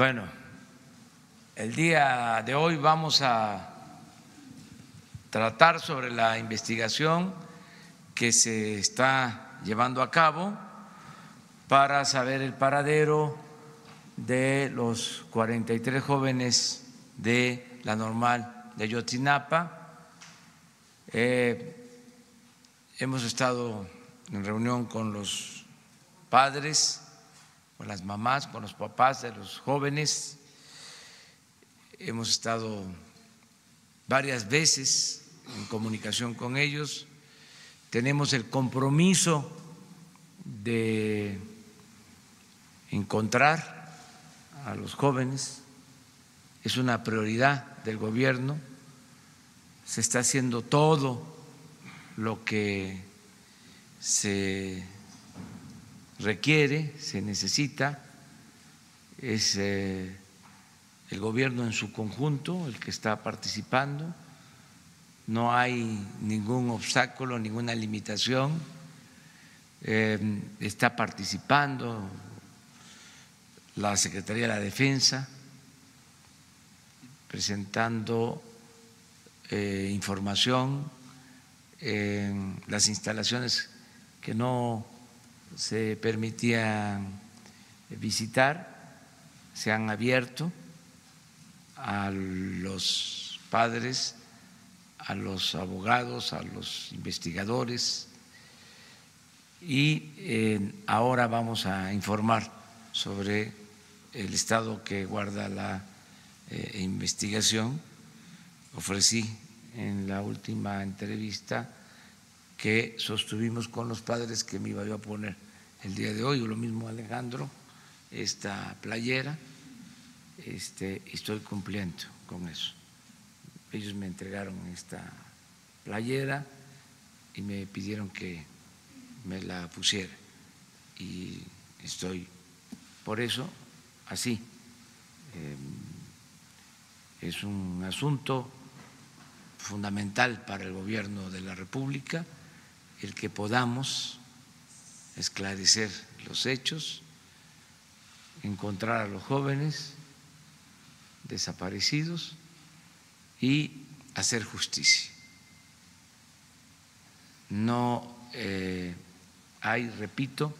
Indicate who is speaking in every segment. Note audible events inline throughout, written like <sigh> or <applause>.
Speaker 1: Bueno, el día de hoy vamos a tratar sobre la investigación que se está llevando a cabo para saber el paradero de los 43 jóvenes de la normal de Yotinapa. Eh, hemos estado en reunión con los padres con las mamás, con los papás de los jóvenes. Hemos estado varias veces en comunicación con ellos. Tenemos el compromiso de encontrar a los jóvenes. Es una prioridad del gobierno. Se está haciendo todo lo que se requiere, se necesita, es eh, el gobierno en su conjunto el que está participando, no hay ningún obstáculo, ninguna limitación, em, está participando la Secretaría de la Defensa, presentando eh, información en las instalaciones que no se permitía visitar, se han abierto a los padres, a los abogados, a los investigadores y eh, ahora vamos a informar sobre el estado que guarda la eh, investigación. Ofrecí en la última entrevista que sostuvimos con los padres que me iba a poner el día de hoy, o lo mismo Alejandro, esta playera, este, estoy cumpliendo con eso. Ellos me entregaron esta playera y me pidieron que me la pusiera y estoy por eso así. Em, es un asunto fundamental para el gobierno de la República el que podamos esclarecer los hechos, encontrar a los jóvenes desaparecidos y hacer justicia. No eh, hay, repito,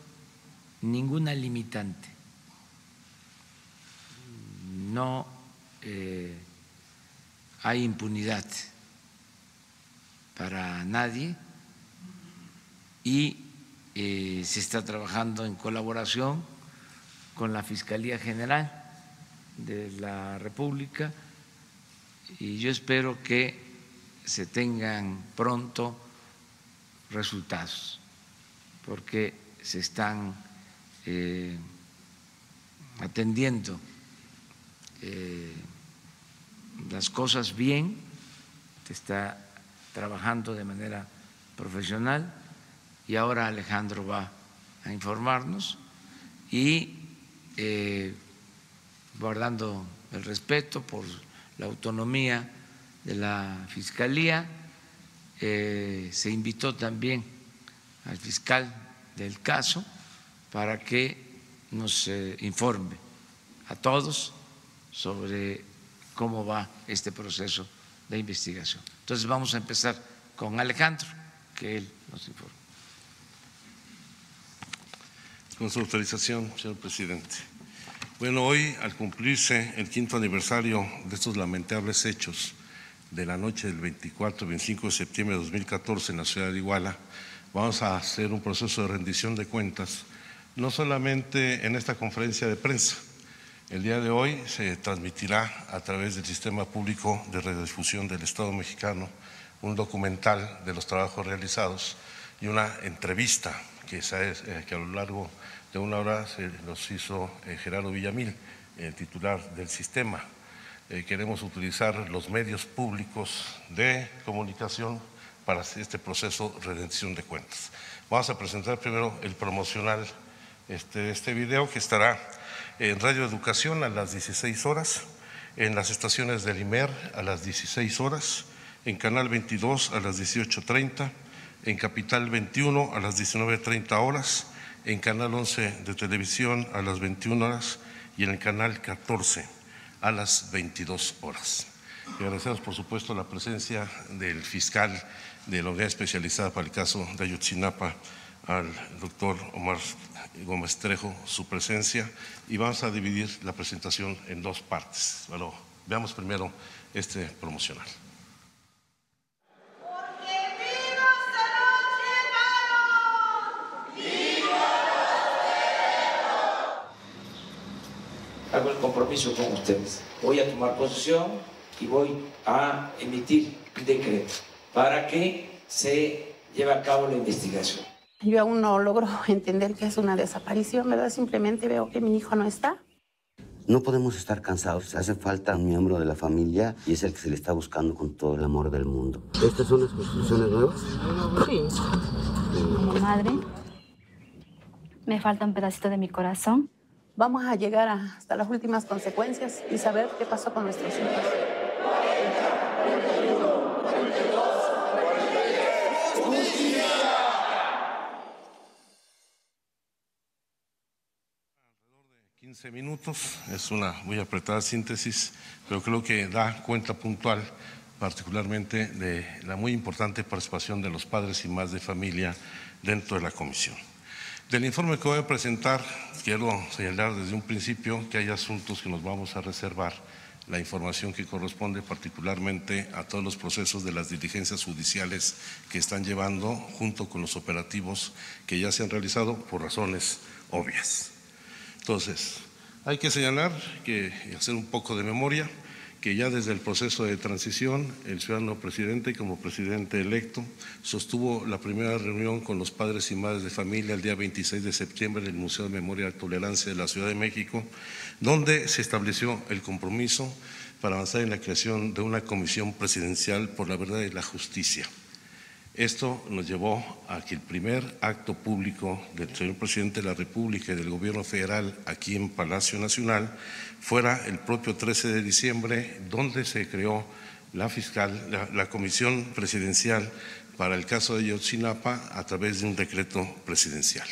Speaker 1: ninguna limitante. No eh, hay impunidad para nadie y eh, se está trabajando en colaboración con la Fiscalía General de la República y yo espero que se tengan pronto resultados, porque se están eh, atendiendo eh, las cosas bien, se está trabajando de manera profesional y ahora Alejandro va a informarnos y eh, guardando el respeto por la autonomía de la Fiscalía, eh, se invitó también al fiscal del caso para que nos eh, informe a todos sobre cómo va este proceso de investigación. Entonces vamos a empezar con Alejandro, que él nos informe.
Speaker 2: Con su autorización, señor presidente. Bueno, hoy, al cumplirse el quinto aniversario de estos lamentables hechos de la noche del 24-25 de septiembre de 2014 en la ciudad de Iguala, vamos a hacer un proceso de rendición de cuentas, no solamente en esta conferencia de prensa. El día de hoy se transmitirá a través del Sistema Público de Radiodifusión del Estado mexicano un documental de los trabajos realizados y una entrevista que, eh, que a lo largo de una hora se los hizo eh, Gerardo Villamil, el titular del sistema. Eh, queremos utilizar los medios públicos de comunicación para este proceso de redención de cuentas. Vamos a presentar primero el promocional este, este video que estará en Radio Educación a las 16 horas, en las estaciones del IMER a las 16 horas, en Canal 22 a las 18.30, en Capital 21 a las 19.30 horas, en Canal 11 de televisión a las 21 horas, y en el canal 14 a las 22 horas. Y agradecemos, por supuesto, la presencia del fiscal de la unidad especializada para el caso de Ayotzinapa, al doctor Omar Gómez Trejo, su presencia, y vamos a dividir la presentación en dos partes. Bueno, veamos primero este promocional.
Speaker 1: Hago el compromiso con ustedes. Voy a tomar posesión y voy a emitir un decreto para que se lleve a cabo la investigación.
Speaker 3: Yo aún no logro <laughs> entender que es una desaparición, ¿verdad? Simplemente veo que mi hijo no está.
Speaker 4: No podemos estar cansados. Hace falta un miembro de la familia y es el que se le está buscando con todo el amor del mundo. ¿Estas son las construcciones nuevas?
Speaker 5: Sí. Como madre, me falta un pedacito de mi corazón
Speaker 3: vamos a llegar hasta las últimas consecuencias y saber qué pasó con nuestros hijos.
Speaker 2: Alrededor de 15 minutos, es una muy apretada síntesis, pero creo que da cuenta puntual particularmente de la muy importante participación de los padres y más de familia dentro de la comisión. Del informe que voy a presentar, quiero señalar desde un principio que hay asuntos que nos vamos a reservar la información que corresponde particularmente a todos los procesos de las diligencias judiciales que están llevando junto con los operativos que ya se han realizado por razones obvias. Entonces, hay que señalar que hacer un poco de memoria que ya desde el proceso de transición, el ciudadano presidente, como presidente electo, sostuvo la primera reunión con los padres y madres de familia el día 26 de septiembre en el Museo de Memoria y Tolerancia de la Ciudad de México, donde se estableció el compromiso para avanzar en la creación de una comisión presidencial por la verdad y la justicia esto nos llevó a que el primer acto público del señor presidente de la República y del gobierno federal aquí en Palacio Nacional fuera el propio 13 de diciembre, donde se creó la fiscal, la, comisión presidencial para el caso de Yotzinapa a través de un decreto presidencial.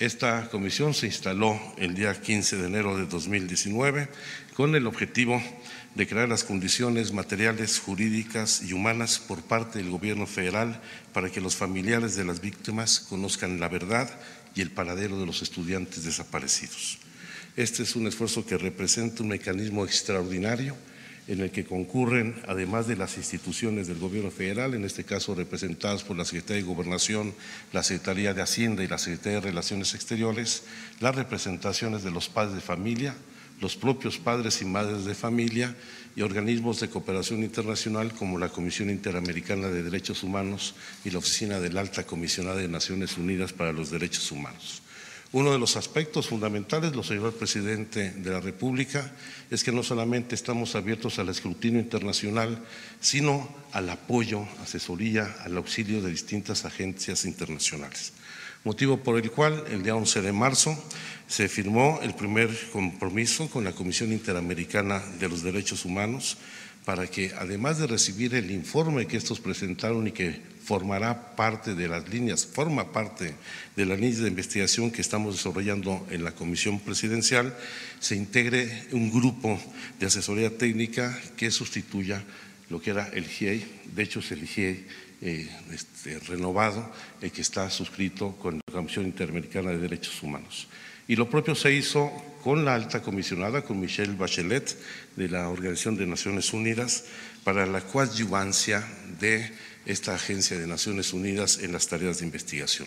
Speaker 2: Esta comisión se instaló el día 15 de enero de 2019 con el objetivo de crear las condiciones materiales, jurídicas y humanas por parte del gobierno federal para que los familiares de las víctimas conozcan la verdad y el paradero de los estudiantes desaparecidos. Este es un esfuerzo que representa un mecanismo extraordinario en el que concurren, además de las instituciones del gobierno federal, en este caso representadas por la Secretaría de Gobernación, la Secretaría de Hacienda y la Secretaría de Relaciones Exteriores, las representaciones de los padres de familia, los propios padres y madres de familia y organismos de cooperación internacional como la Comisión Interamericana de Derechos Humanos y la Oficina del Alta Comisionada de Naciones Unidas para los Derechos Humanos. Uno de los aspectos fundamentales, lo señaló el presidente de la República, es que no solamente estamos abiertos al escrutinio internacional, sino al apoyo, asesoría, al auxilio de distintas agencias internacionales motivo por el cual el día 11 de marzo se firmó el primer compromiso con la Comisión Interamericana de los Derechos Humanos para que, además de recibir el informe que estos presentaron y que formará parte de las líneas, forma parte de las líneas de investigación que estamos desarrollando en la Comisión Presidencial, se integre un grupo de asesoría técnica que sustituya lo que era el GIEI, de hecho es el GIEI eh, este, renovado, el que está suscrito con la Comisión Interamericana de Derechos Humanos. Y lo propio se hizo con la alta comisionada, con Michelle Bachelet, de la Organización de Naciones Unidas, para la coadyuvancia de esta Agencia de Naciones Unidas en las tareas de investigación.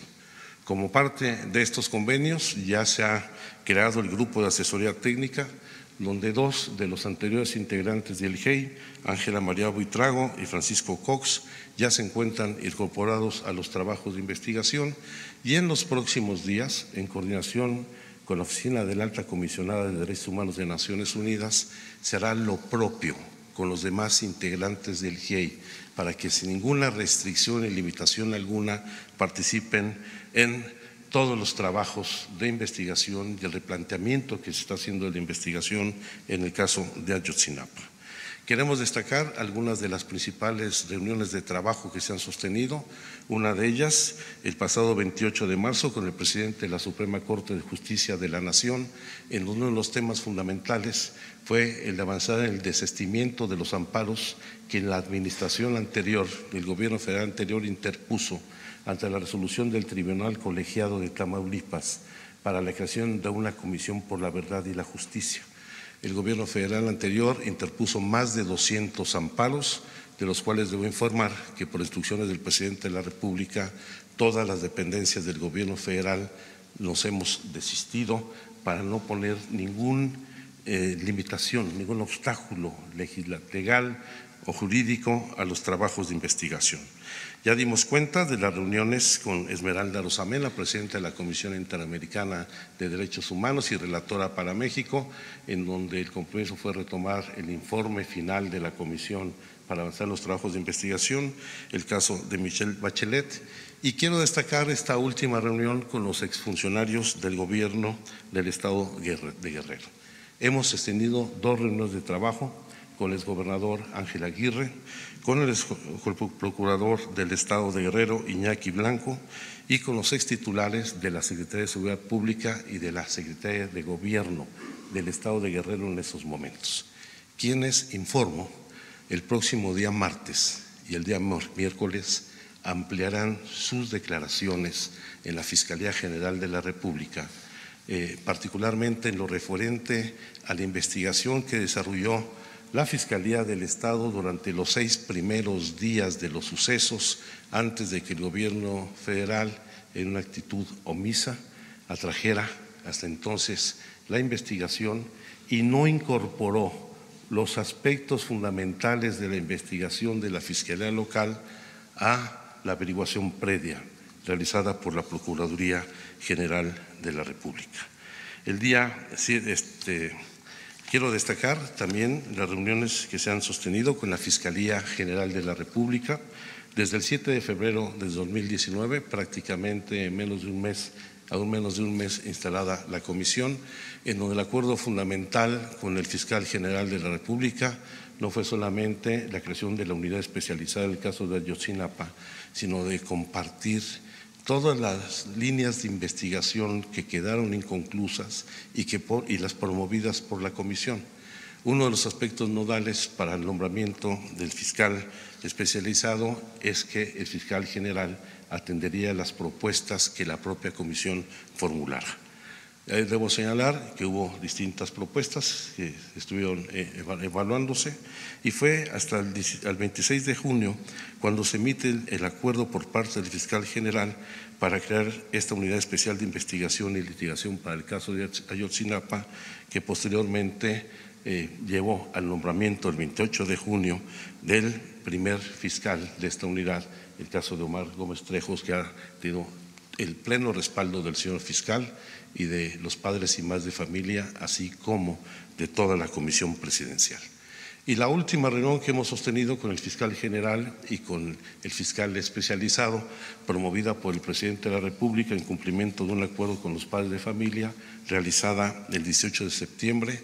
Speaker 2: Como parte de estos convenios ya se ha creado el grupo de asesoría técnica, donde dos de los anteriores integrantes del GEI, Ángela María Buitrago y Francisco Cox, ya se encuentran incorporados a los trabajos de investigación y en los próximos días, en coordinación con la Oficina de la Alta Comisionada de Derechos Humanos de Naciones Unidas, se hará lo propio con los demás integrantes del GIEI para que sin ninguna restricción y limitación alguna participen en todos los trabajos de investigación y el replanteamiento que se está haciendo de la investigación en el caso de Ayotzinapa. Queremos destacar algunas de las principales reuniones de trabajo que se han sostenido. Una de ellas, el pasado 28 de marzo, con el presidente de la Suprema Corte de Justicia de la Nación, en uno de los temas fundamentales fue el avanzar en el desestimiento de los amparos que la administración anterior, el gobierno federal anterior, interpuso ante la resolución del Tribunal Colegiado de Tamaulipas para la creación de una comisión por la verdad y la justicia. El gobierno federal anterior interpuso más de 200 amparos, de los cuales debo informar que por instrucciones del presidente de la República, todas las dependencias del gobierno federal nos hemos desistido para no poner ninguna eh, limitación, ningún obstáculo legal o jurídico a los trabajos de investigación. Ya dimos cuenta de las reuniones con Esmeralda Rosamela, presidenta de la Comisión Interamericana de Derechos Humanos y relatora para México, en donde el compromiso fue retomar el informe final de la Comisión para avanzar los trabajos de investigación, el caso de Michelle Bachelet. Y quiero destacar esta última reunión con los exfuncionarios del gobierno del Estado de Guerrero. Hemos extendido dos reuniones de trabajo con el exgobernador Ángel Aguirre, con el, procurador del Estado de Guerrero, Iñaki Blanco, y con los ex titulares de la Secretaría de Seguridad Pública y de la Secretaría de Gobierno del Estado de Guerrero en esos momentos, quienes, informo, el próximo día martes y el día miércoles ampliarán sus declaraciones en la Fiscalía General de la República, eh, particularmente en lo referente a la investigación que desarrolló la Fiscalía del Estado durante los seis primeros días de los sucesos, antes de que el gobierno federal, en una actitud omisa, atrajera hasta entonces la investigación y no incorporó los aspectos fundamentales de la investigación de la Fiscalía local a la averiguación previa realizada por la Procuraduría General de la República. El día este, Quiero destacar también las reuniones que se han sostenido con la Fiscalía General de la República. Desde el 7 de febrero de 2019, prácticamente menos de un mes, aún menos de un mes instalada la comisión, en donde el acuerdo fundamental con el fiscal general de la República no fue solamente la creación de la unidad especializada en el caso de Ayotzinapa, sino de compartir todas las líneas de investigación que quedaron inconclusas y, que y las promovidas por la comisión. Uno de los aspectos nodales para el nombramiento del fiscal especializado es que el fiscal general atendería las propuestas que la propia comisión formulara. Eh, debo señalar que hubo distintas propuestas que estuvieron eh, evaluándose y fue hasta el 26 de junio cuando se emite el acuerdo por parte del fiscal general para crear esta unidad especial de investigación y litigación para el caso de Ayotzinapa, que posteriormente eh, llevó al nombramiento el 28 de junio del primer fiscal de esta unidad, el caso de Omar Gómez Trejos, que ha tenido el pleno respaldo del señor fiscal y de los padres y más de familia, así como de toda la comisión presidencial. Y la última reunión que hemos sostenido con el fiscal general y con el fiscal especializado, promovida por el presidente de la República en cumplimiento de un acuerdo con los padres de familia, realizada el 18 de septiembre,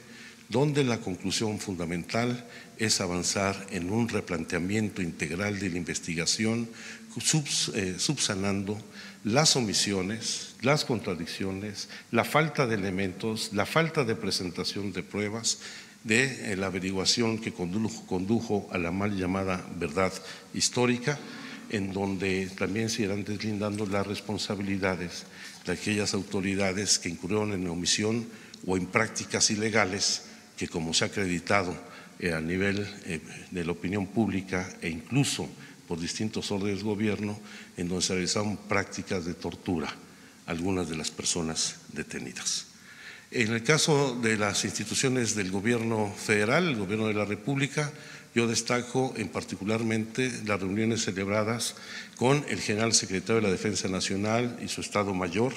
Speaker 2: donde la conclusión fundamental es avanzar en un replanteamiento integral de la investigación, eh, subsanando las omisiones, las contradicciones, la falta de elementos, la falta de presentación de pruebas de eh, la averiguación que condujo, a la mal llamada verdad histórica, en donde también se irán deslindando las responsabilidades de aquellas autoridades que incurrieron en omisión o en prácticas ilegales que, como se ha acreditado eh, a nivel eh, de la opinión pública e incluso por distintos órdenes de gobierno, en donde se realizaron prácticas de tortura a algunas de las personas detenidas. En el caso de las instituciones del gobierno federal, el gobierno de la República, yo destaco en particularmente las reuniones celebradas con el general secretario de la Defensa Nacional y su Estado Mayor,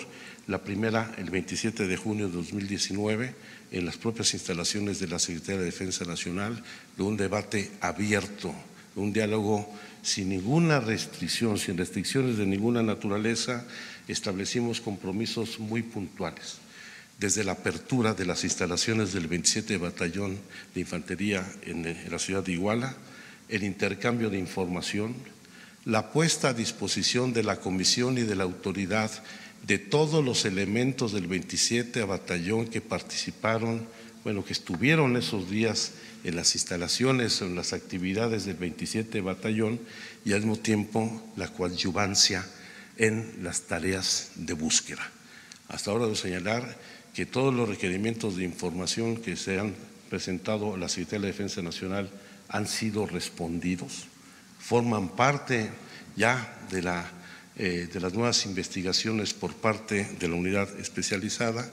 Speaker 2: la primera el 27 de junio de 2019 en las propias instalaciones de la Secretaría de Defensa Nacional, de un debate abierto, un diálogo sin ninguna restricción, sin restricciones de ninguna naturaleza, establecimos compromisos muy puntuales desde la apertura de las instalaciones del 27 Batallón de Infantería en, la ciudad de Iguala, el intercambio de información, la puesta a disposición de la Comisión y de la autoridad de todos los elementos del 27 Batallón que participaron, bueno, que estuvieron esos días en las instalaciones en las actividades del 27 Batallón y al mismo tiempo la coadyuvancia en las tareas de búsqueda. Hasta ahora debo señalar que todos los requerimientos de información que se han presentado a la Secretaría de la Defensa Nacional han sido respondidos, forman parte ya de, la, eh, de las nuevas investigaciones por parte de la unidad especializada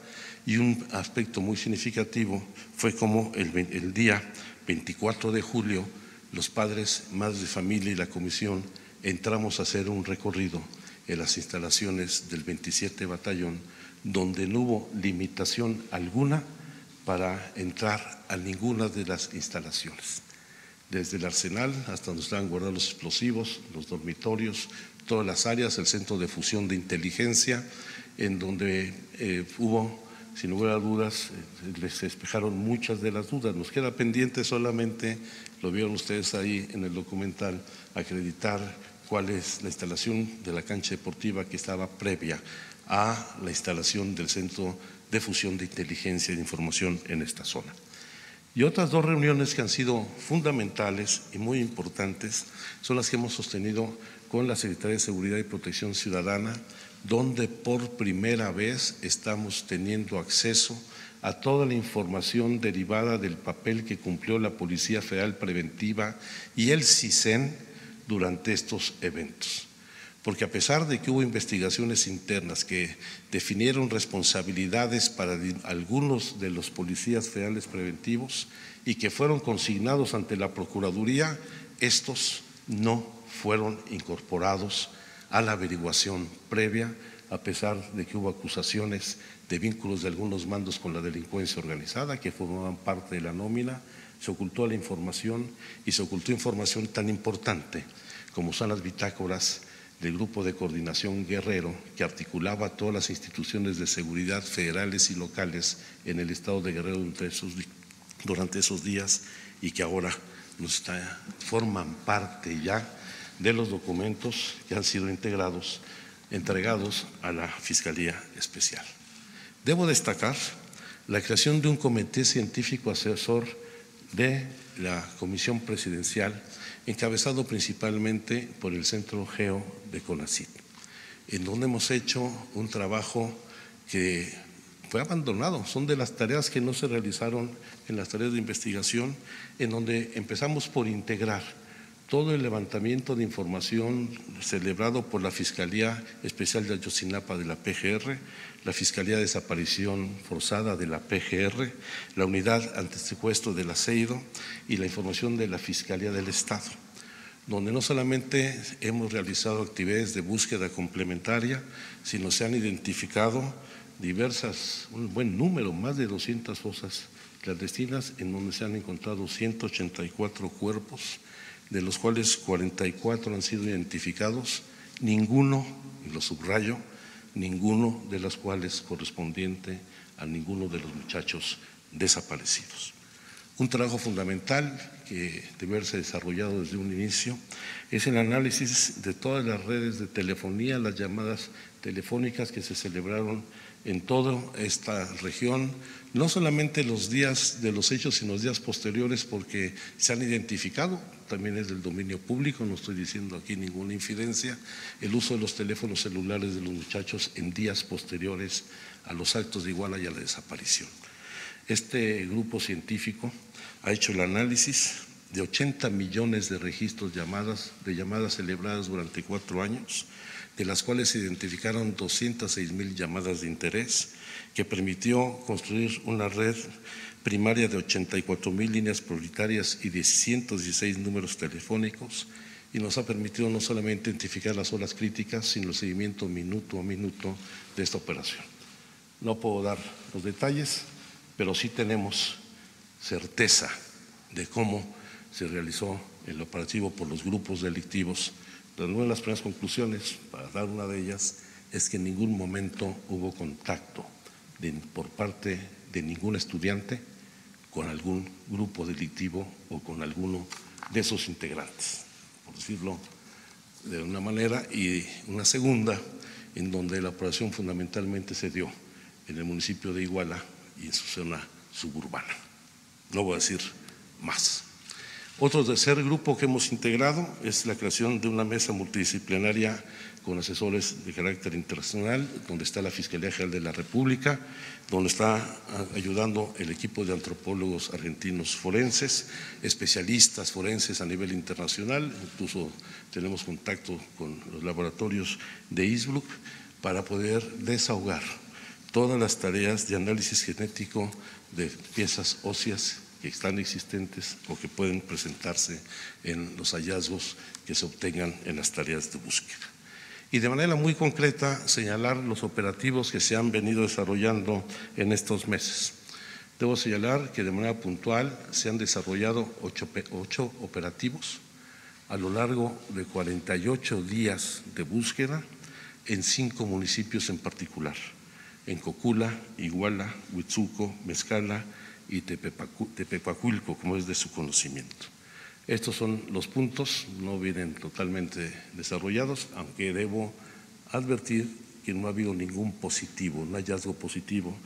Speaker 2: y un aspecto muy significativo fue como el, el día 24 de julio los padres, madres de familia y la comisión entramos a hacer un recorrido en las instalaciones del 27 Batallón, donde no hubo limitación alguna para entrar a ninguna de las instalaciones. Desde el arsenal hasta donde estaban guardados los explosivos, los dormitorios, todas las áreas, el centro de fusión de inteligencia, en donde eh, hubo sin lugar a dudas, eh, les despejaron muchas de las dudas. Nos queda pendiente solamente, lo vieron ustedes ahí en el documental, acreditar cuál es la instalación de la cancha deportiva que estaba previa a la instalación del Centro de Fusión de Inteligencia y Información en esta zona. Y otras dos reuniones que han sido fundamentales y muy importantes son las que hemos sostenido con la Secretaría de Seguridad y Protección Ciudadana, donde por primera vez estamos teniendo acceso a toda la información derivada del papel que cumplió la Policía Federal Preventiva y el CISEN durante estos eventos. Porque a pesar de que hubo investigaciones internas que definieron responsabilidades para algunos de los policías federales preventivos y que fueron consignados ante la Procuraduría, estos no fueron incorporados a la averiguación previa, a pesar de que hubo acusaciones de vínculos de algunos mandos con la delincuencia organizada que formaban parte de la nómina, se ocultó la información y se ocultó información tan importante como son las bitácoras del Grupo de Coordinación Guerrero que articulaba todas las instituciones de seguridad federales y locales en el estado de Guerrero durante esos, días y que ahora forman parte ya de los documentos que han sido integrados, entregados a la Fiscalía Especial. Debo destacar la creación de un comité científico asesor de la Comisión Presidencial, encabezado principalmente por el Centro Geo de CONACYT, en donde hemos hecho un trabajo que fue abandonado. Son de las tareas que no se realizaron en las tareas de investigación, en donde empezamos por integrar todo el levantamiento de información celebrado por la Fiscalía Especial de Ayotzinapa de la PGR, la Fiscalía de Desaparición Forzada de la PGR, la Unidad Antisecuestro del Aceido y la información de la Fiscalía del Estado, donde no solamente hemos realizado actividades de búsqueda complementaria, sino se han identificado diversas, un buen número, más de 200 fosas clandestinas, en donde se han encontrado 184 cuerpos de los cuales 44 han sido identificados, ninguno, y lo subrayo, ninguno de los cuales correspondiente a ninguno de los muchachos desaparecidos. Un trabajo fundamental que debe haberse desarrollado desde un inicio es el análisis de todas las redes de telefonía, las llamadas telefónicas que se celebraron en toda esta región, no solamente los días de los hechos, sino los días posteriores, porque se han identificado, también es del dominio público, no estoy diciendo aquí ninguna infidencia, el uso de los teléfonos celulares de los muchachos en días posteriores a los actos de Iguala y a la desaparición. Este grupo científico ha hecho el análisis de 80 millones de registros llamadas, de llamadas celebradas durante cuatro años, de las cuales se identificaron 206 mil llamadas de interés, que permitió construir una red primaria de 84 mil líneas prioritarias y de 116 números telefónicos, y nos ha permitido no solamente identificar las olas críticas, sino el seguimiento minuto a minuto de esta operación. No puedo dar los detalles, pero sí tenemos certeza de cómo se realizó el operativo por los grupos delictivos una de las primeras conclusiones, para dar una de ellas, es que en ningún momento hubo contacto por parte de ningún estudiante con algún grupo delictivo o con alguno de esos integrantes, por decirlo de una manera, y una segunda en donde la operación fundamentalmente se dio en el municipio de Iguala y en su zona suburbana. No voy a decir más. Otro tercer grupo que hemos integrado es la creación de una mesa multidisciplinaria con asesores de carácter internacional, donde está la Fiscalía General de la República, donde está ayudando el equipo de antropólogos argentinos forenses, especialistas forenses a nivel internacional, incluso tenemos contacto con los laboratorios de ISBRUC para poder desahogar todas las tareas de análisis genético de piezas óseas que están existentes o que pueden presentarse en los hallazgos que se obtengan en las tareas de búsqueda. Y de manera muy concreta señalar los operativos que se han venido desarrollando en estos meses. Debo señalar que de manera puntual se han desarrollado ocho, ocho operativos a lo largo de 48 días de búsqueda en cinco municipios en particular, en Cocula, Iguala, Huitzuco, Mezcala y Tepepacu- Tepepacuilco, como es de su conocimiento. Estos son los puntos, no vienen totalmente desarrollados, aunque debo advertir que no ha habido ningún positivo, un hallazgo positivo,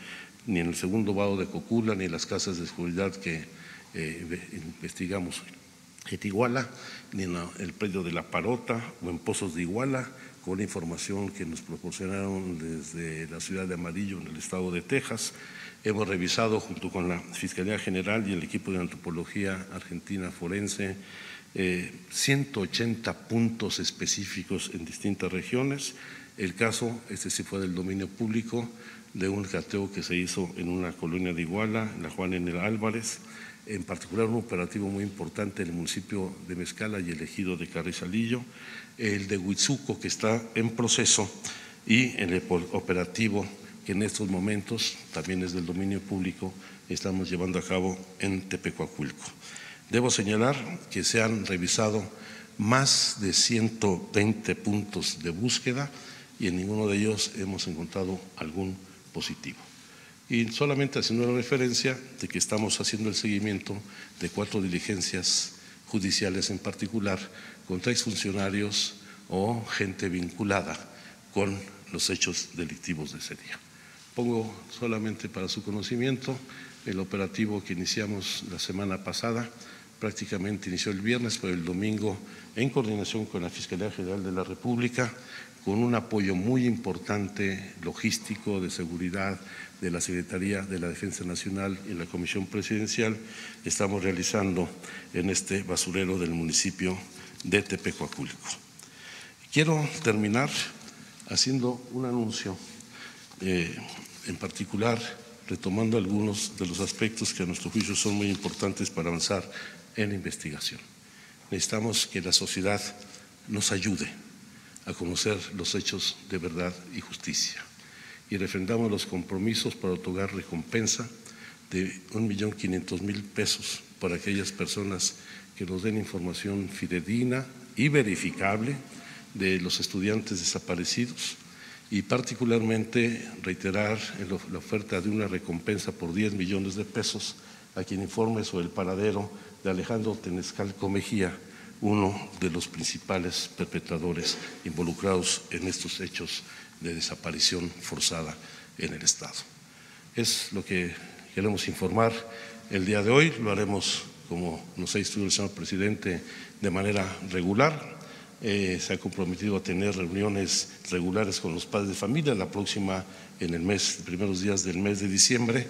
Speaker 2: ni en el segundo vado de Cocula, ni en las casas de seguridad que eh, ve- investigamos en Iguala, ni en el predio de La Parota o en Pozos de Iguala, con la información que nos proporcionaron desde la ciudad de Amarillo, en el estado de Texas. Hemos revisado junto con la Fiscalía General y el equipo de antropología argentina forense eh, 180 puntos específicos en distintas regiones. El caso, este sí fue del dominio público, de un cateo que se hizo en una colonia de Iguala, en la Juan N. Álvarez, en particular un operativo muy importante en el municipio de Mezcala y el ejido de Carrizalillo, el de Huitzuco que está en proceso y el operativo que en estos momentos también es del dominio público, estamos llevando a cabo en Tepecuacuilco. Debo señalar que se han revisado más de 120 puntos de búsqueda y en ninguno de ellos hemos encontrado algún positivo. Y solamente haciendo una referencia de que estamos haciendo el seguimiento de cuatro diligencias judiciales en particular contra exfuncionarios o gente vinculada con los hechos delictivos de ese día. Pongo solamente para su conocimiento el operativo que iniciamos la semana pasada, prácticamente inició el viernes, pero el domingo, en coordinación con la Fiscalía General de la República, con un apoyo muy importante logístico, de seguridad, de la Secretaría de la Defensa Nacional y la Comisión Presidencial, estamos realizando en este basurero del municipio de Tepecuaculco. Quiero terminar haciendo un anuncio, eh, en particular retomando algunos de los aspectos que a nuestro juicio son muy importantes para avanzar en la investigación. Necesitamos que la sociedad nos ayude a conocer los hechos de verdad y justicia y refrendamos los compromisos para otorgar recompensa de un millón quinientos mil pesos para aquellas personas que nos den información fidedigna y verificable de los estudiantes desaparecidos y particularmente reiterar la oferta de una recompensa por 10 millones de pesos a quien informe sobre el paradero de Alejandro Tenescalco Mejía, uno de los principales perpetradores involucrados en estos hechos de desaparición forzada en el Estado. Es lo que queremos informar el día de hoy, lo haremos como nos ha instruido el señor presidente de manera regular. Eh, se ha comprometido a tener reuniones regulares con los padres de familia, la próxima en el mes, primeros días del mes de diciembre,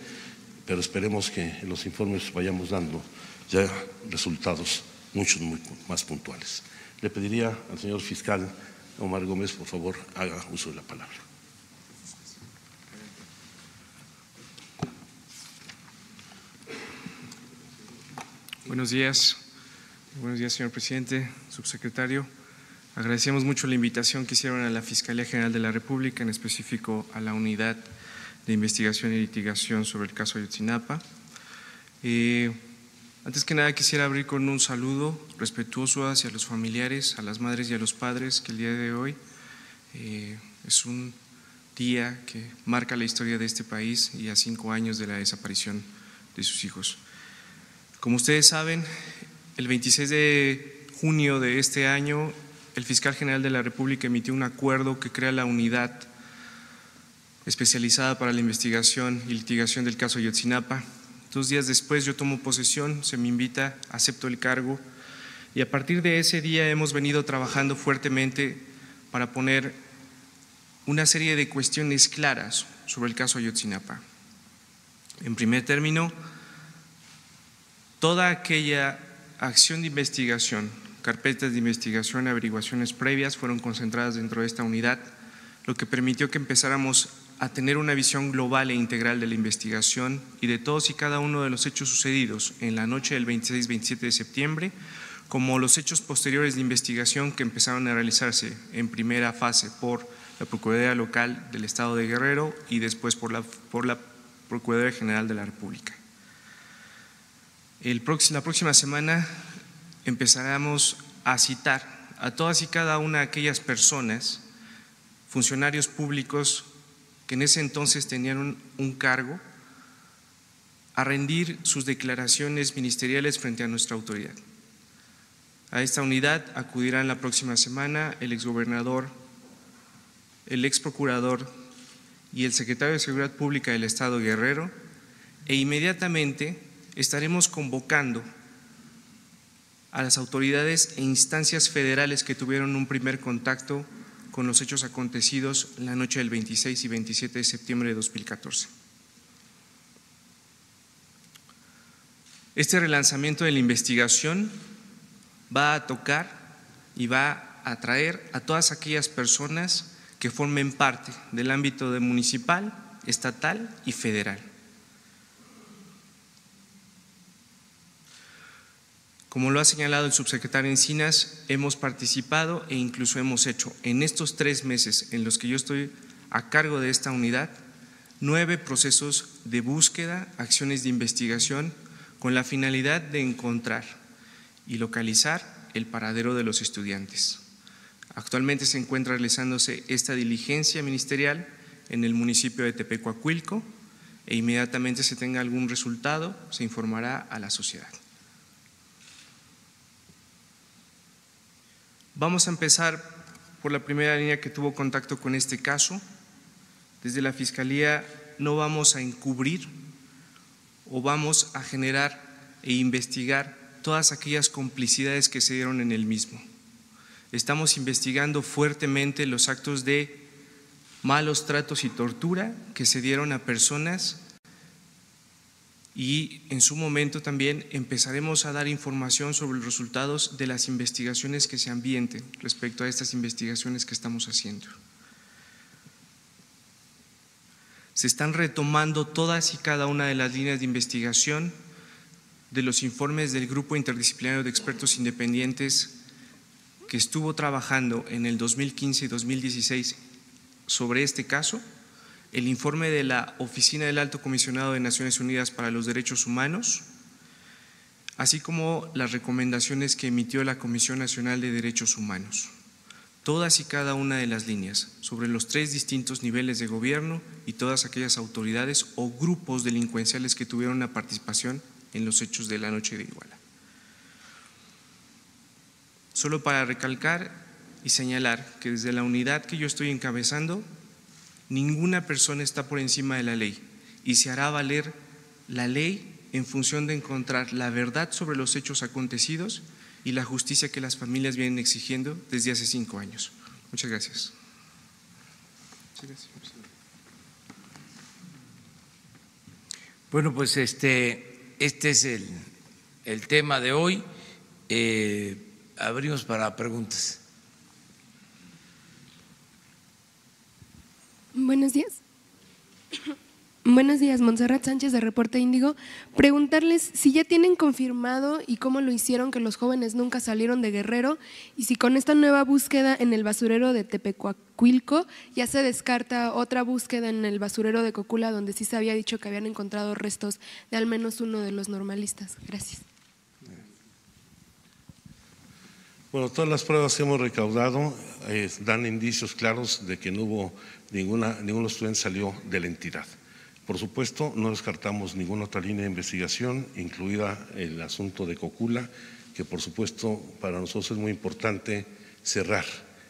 Speaker 2: pero esperemos que en los informes vayamos dando ya resultados muchos más puntuales. Le pediría al señor fiscal Omar Gómez, por favor, haga uso de la palabra.
Speaker 6: Buenos días. Buenos días, señor presidente, subsecretario. Agradecemos mucho la invitación que hicieron a la Fiscalía General de la República, en específico a la Unidad de Investigación y Litigación sobre el caso Ayotzinapa. Eh, antes que nada, quisiera abrir con un saludo respetuoso hacia los familiares, a las madres y a los padres que el día de hoy eh, es un día que marca la historia de este país y a cinco años de la desaparición de sus hijos. Como ustedes saben, el 26 de junio de este año, el fiscal general de la República emitió un acuerdo que crea la unidad especializada para la investigación y litigación del caso Yotzinapa. Dos días después yo tomo posesión, se me invita, acepto el cargo y a partir de ese día hemos venido trabajando fuertemente para poner una serie de cuestiones claras sobre el caso Ayotzinapa. En primer término, toda aquella acción de investigación, carpetas de investigación, averiguaciones previas fueron concentradas dentro de esta unidad, lo que permitió que empezáramos a tener una visión global e integral de la investigación y de todos y cada uno de los hechos sucedidos en la noche del 26-27 de septiembre, como los hechos posteriores de investigación que empezaron a realizarse en primera fase por la Procuraduría Local del Estado de Guerrero y después por la, por la Procuraduría General de la República. El, la próxima semana empezaremos a citar a todas y cada una de aquellas personas, funcionarios públicos que en ese entonces tenían un, cargo, a rendir sus declaraciones ministeriales frente a nuestra autoridad. A esta unidad acudirán la próxima semana el exgobernador el ex procurador y el secretario de Seguridad Pública del Estado Guerrero e inmediatamente estaremos convocando a las autoridades e instancias federales que tuvieron un primer contacto con los hechos acontecidos la noche del 26 y 27 de septiembre de 2014. Este relanzamiento de la investigación va a tocar y va a atraer a todas aquellas personas que formen parte del ámbito de municipal, estatal y federal. Como lo ha señalado el subsecretario Encinas, hemos participado e incluso hemos hecho en estos tres meses en los que yo estoy a cargo de esta unidad nueve procesos de búsqueda, acciones de investigación con la finalidad de encontrar y localizar el paradero de los estudiantes. Actualmente se encuentra realizándose esta diligencia ministerial en el municipio de Tepecuacuilco e inmediatamente se tenga algún resultado se informará a la sociedad. Vamos a empezar por la primera línea que tuvo contacto con este caso. Desde la Fiscalía no vamos a encubrir o vamos a generar e investigar todas aquellas complicidades que se dieron en el mismo. Estamos investigando fuertemente los actos de malos tratos y tortura que se dieron a personas y en su momento también empezaremos a dar información sobre los resultados de las investigaciones que se ambienten respecto a estas investigaciones que estamos haciendo. Se están retomando todas y cada una de las líneas de investigación de los informes del Grupo Interdisciplinario de Expertos Independientes que estuvo trabajando en el 2015 y 2016 sobre este caso, el informe de la Oficina del Alto Comisionado de Naciones Unidas para los Derechos Humanos, así como las recomendaciones que emitió la Comisión Nacional de Derechos Humanos. Todas y cada una de las líneas sobre los tres distintos niveles de gobierno y todas aquellas autoridades o grupos delincuenciales que tuvieron una participación en los hechos de la noche de Iguala. Solo para recalcar y señalar que desde la unidad que yo estoy encabezando, ninguna persona está por encima de la ley y se hará valer la ley en función de encontrar la verdad sobre los hechos acontecidos y la justicia que las familias vienen exigiendo desde hace cinco años. Muchas gracias.
Speaker 1: Bueno, pues este, este es el, el tema de hoy. Eh, abrimos para preguntas.
Speaker 7: Buenos días. Buenos días, Montserrat Sánchez de Reporte Índigo. Preguntarles si ya tienen confirmado y cómo lo hicieron que los jóvenes nunca salieron de Guerrero y si con esta nueva búsqueda en el basurero de Tepecuacuilco ya se descarta otra búsqueda en el basurero de Cocula donde sí se había dicho que habían encontrado restos de al menos uno de los normalistas. Gracias.
Speaker 2: Bueno, todas las pruebas que hemos recaudado eh, dan indicios claros de que no hubo ninguna, ninguno estudiante salió de la entidad. Por supuesto, no descartamos ninguna otra línea de investigación, incluida el asunto de Cocula, que por supuesto para nosotros es muy importante cerrar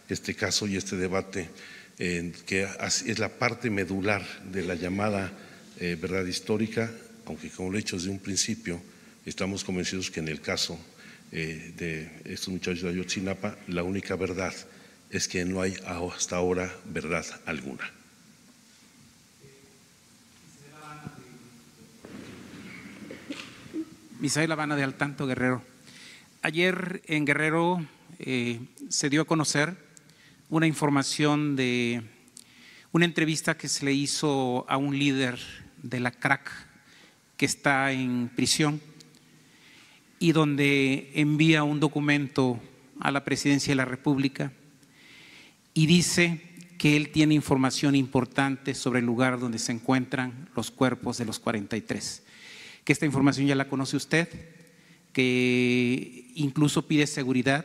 Speaker 2: este caso y este debate, que es la parte medular de la llamada eh, verdad histórica, aunque como lo he dicho desde un principio, estamos convencidos que en el caso eh, de estos muchachos de Ayotzinapa, la única verdad es que no hay hasta ahora verdad alguna.
Speaker 8: Misael Habana de Altanto, Guerrero. Ayer en Guerrero eh, se dio a conocer una información de una entrevista que se le hizo a un líder de la CRAC que está en prisión y donde envía un documento a la presidencia de la República y dice que él tiene información importante sobre el lugar donde se encuentran los cuerpos de los 43, que esta información ya la conoce usted, que incluso pide seguridad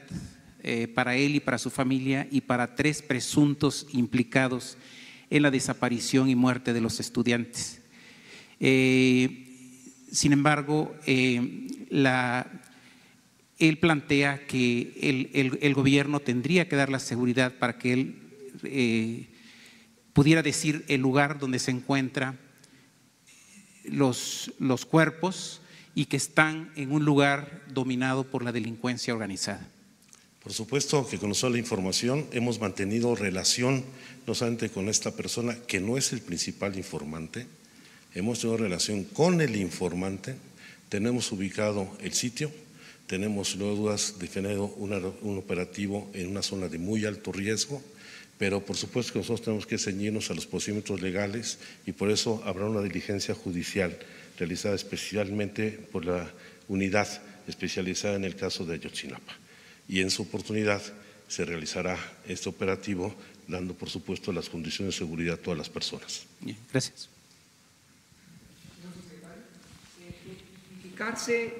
Speaker 8: eh, para él y para su familia y para tres presuntos implicados en la desaparición y muerte de los estudiantes. Eh, sin embargo, eh, él plantea que el, gobierno tendría que dar la seguridad para que él eh, pudiera decir el lugar donde se encuentran los, cuerpos y que están en un lugar dominado por la delincuencia organizada.
Speaker 2: Por supuesto que con la información hemos mantenido relación no solamente con esta persona, que no es el principal informante, Hemos tenido relación con el informante, tenemos ubicado el sitio, tenemos no dudas definido un operativo en una zona de muy alto riesgo, pero por supuesto que nosotros tenemos que ceñirnos a los procedimientos legales y por eso habrá una diligencia judicial realizada especialmente por la unidad especializada en el caso de Ayotzinapa. Y en su oportunidad se realizará este operativo dando por supuesto las condiciones de seguridad a todas las personas.
Speaker 8: gracias.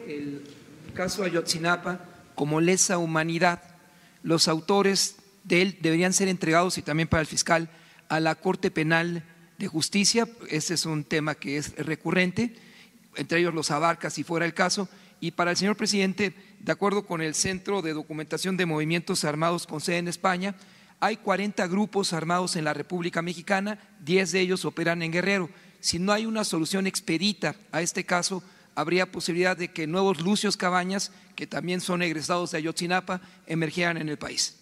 Speaker 9: el caso Ayotzinapa como lesa humanidad. Los autores de él deberían ser entregados y también para el fiscal a la Corte Penal de Justicia. Ese es un tema que es recurrente, entre ellos los abarca si fuera el caso. Y para el señor presidente, de acuerdo con el Centro de Documentación de Movimientos Armados con sede en España, hay 40 grupos armados en la República Mexicana, 10 de ellos operan en Guerrero. Si no hay una solución expedita a este caso, habría posibilidad de que nuevos Lucios Cabañas, que también son egresados de Ayotzinapa, emergieran en el país.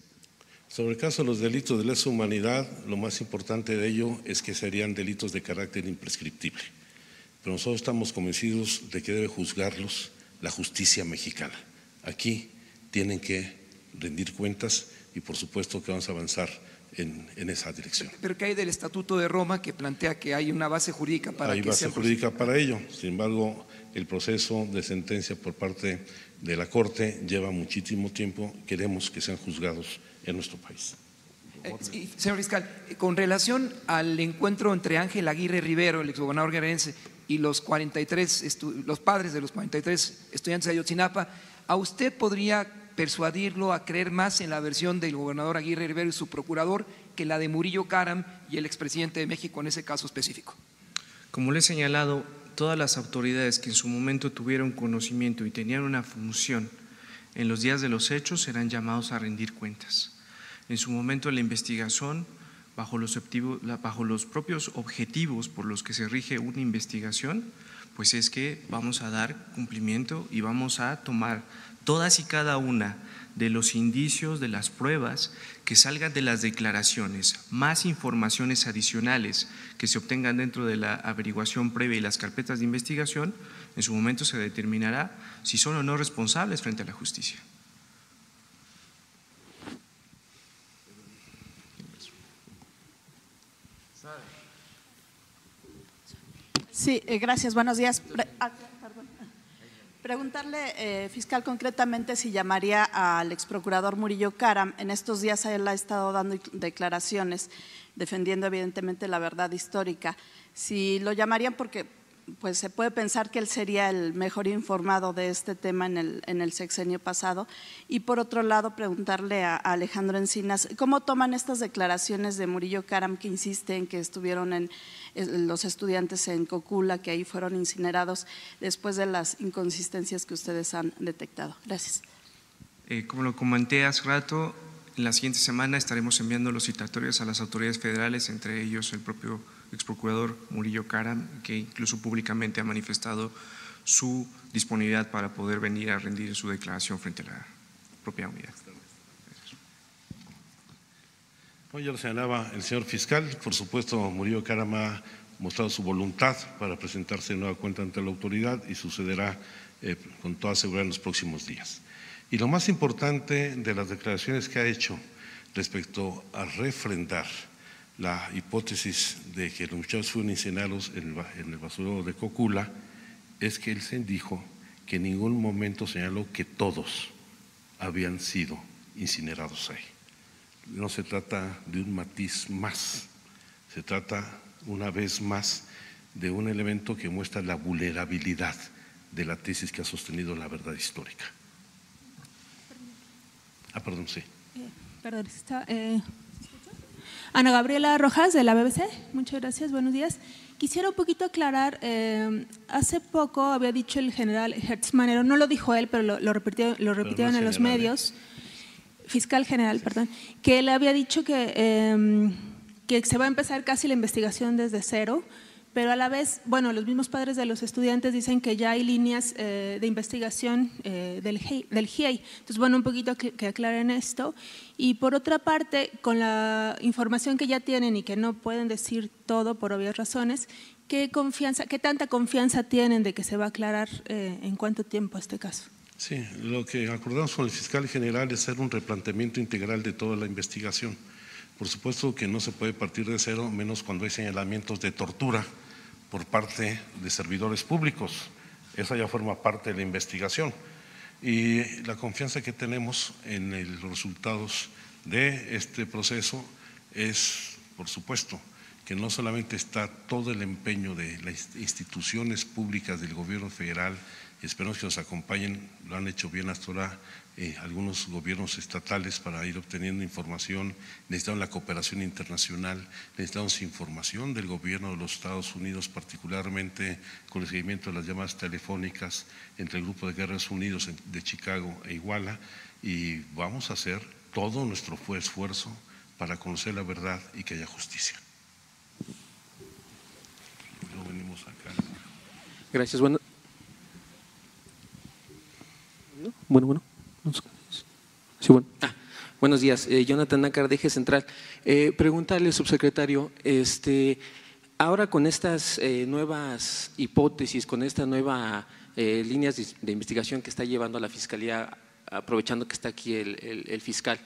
Speaker 2: Sobre el caso de los delitos de lesa humanidad, lo más importante de ello es que serían delitos de carácter imprescriptible. Pero nosotros estamos convencidos de que debe juzgarlos la justicia mexicana. Aquí tienen que rendir cuentas y por supuesto que vamos a avanzar en, esa dirección.
Speaker 9: Pero ¿qué hay del Estatuto de Roma que plantea que hay una base jurídica para
Speaker 2: hay base jurídica para ello. Sin embargo, el proceso de sentencia por parte de la Corte lleva muchísimo tiempo. Queremos que sean juzgados en nuestro país.
Speaker 9: Eh, señor fiscal, con relación al encuentro entre Ángel Aguirre Rivero, el exgobernador guerrerense, y los 43, los padres de los 43 estudiantes de Ayotzinapa, ¿a usted podría persuadirlo a creer más en la versión del gobernador Aguirre Rivero y su procurador que la de Murillo Karam y el expresidente de México en ese caso específico?
Speaker 6: Como le he señalado, todas las autoridades que en su momento tuvieron conocimiento y tenían una función en los días de los hechos serán llamados a rendir cuentas. En su momento la investigación, bajo los, bajo los propios objetivos por los que se rige una investigación, pues es que vamos a dar cumplimiento y vamos a tomar todas y cada una de los indicios, de las pruebas que salgan de las declaraciones, más informaciones adicionales que se obtengan dentro de la averiguación previa y las carpetas de investigación, en su momento se determinará si son o no responsables frente a la justicia.
Speaker 10: Sí, eh, gracias. Buenos días. Preguntarle, eh, fiscal, concretamente si llamaría al ex procurador Murillo Caram. En estos días él ha estado dando declaraciones defendiendo evidentemente la verdad histórica. Si lo llamarían porque pues se puede pensar que él sería el mejor informado de este tema en el, en el sexenio pasado. Y por otro lado, preguntarle a, Alejandro Encinas, ¿cómo toman estas declaraciones de Murillo Karam que insiste en que estuvieron en, los estudiantes en Cocula, que ahí fueron incinerados después de las inconsistencias que ustedes han detectado? Gracias.
Speaker 6: Eh, como lo comenté hace rato, en la siguiente semana estaremos enviando los citatorios a las autoridades federales, entre ellos el propio ex procurador Murillo Karam, que incluso públicamente ha manifestado su disponibilidad para poder venir a rendir su declaración frente a la propia unidad.
Speaker 2: Hoy ya lo señalaba el señor fiscal, por supuesto Murillo Karam ha mostrado su voluntad para presentarse de nueva cuenta ante la autoridad y sucederá eh, con toda seguridad en los próximos días. Y lo más importante de las declaraciones que ha hecho respecto a refrendar la hipótesis de que los muchachos fueron incinerados en el, basurero de Cocula es que él se dijo que en ningún momento señaló que todos habían sido incinerados ahí. No se trata de un matiz más, se trata una vez más de un elemento que muestra la vulnerabilidad de la tesis que ha sostenido la verdad histórica. Ah, perdón, sí.
Speaker 11: Eh, perdón, está, eh, Ana Gabriela Rojas de la BBC, muchas gracias, buenos días. Quisiera un poquito aclarar, eh, hace poco había dicho el general Hertzmanero, no lo dijo él, pero lo, repitió, lo repitieron en los medios, fiscal general, perdón, que él había dicho que, eh, que se va a empezar casi la investigación desde cero, pero a la vez, bueno, los mismos padres de los estudiantes dicen que ya hay líneas eh, de investigación eh, del, del GIEI. Entonces, bueno, un poquito que, aclaren esto. Y por otra parte, con la información que ya tienen y que no pueden decir todo por obvias razones, ¿qué, confianza, qué tanta confianza tienen de que se va a aclarar eh, en cuánto tiempo este caso?
Speaker 2: Sí, lo que acordamos con el fiscal general es hacer un replanteamiento integral de toda la investigación. Por supuesto que no se puede partir de cero, menos cuando hay señalamientos de tortura por parte de servidores públicos. Esa ya forma parte de la investigación. Y la confianza que tenemos en los resultados de este proceso es, por supuesto, que no solamente está todo el empeño de las instituciones públicas del gobierno federal, y esperamos que nos acompañen, lo han hecho bien hasta ahora eh, algunos gobiernos estatales para ir obteniendo información, necesitamos la cooperación internacional, necesitamos información del gobierno de los Estados Unidos, particularmente con el seguimiento de las llamadas telefónicas entre el Grupo de Guerras Unidos de Chicago e Iguala y vamos a hacer todo nuestro esfuerzo para conocer la verdad y que haya justicia.
Speaker 12: Gracias. Bueno, bueno. bueno. Ah, buenos días, eh, Jonathan Nácar, de Eje Central. Eh, preguntarle, subsecretario, este, ahora con estas eh, nuevas hipótesis, con estas nuevas líneas de, investigación que está llevando la Fiscalía, aprovechando que está aquí el, fiscal,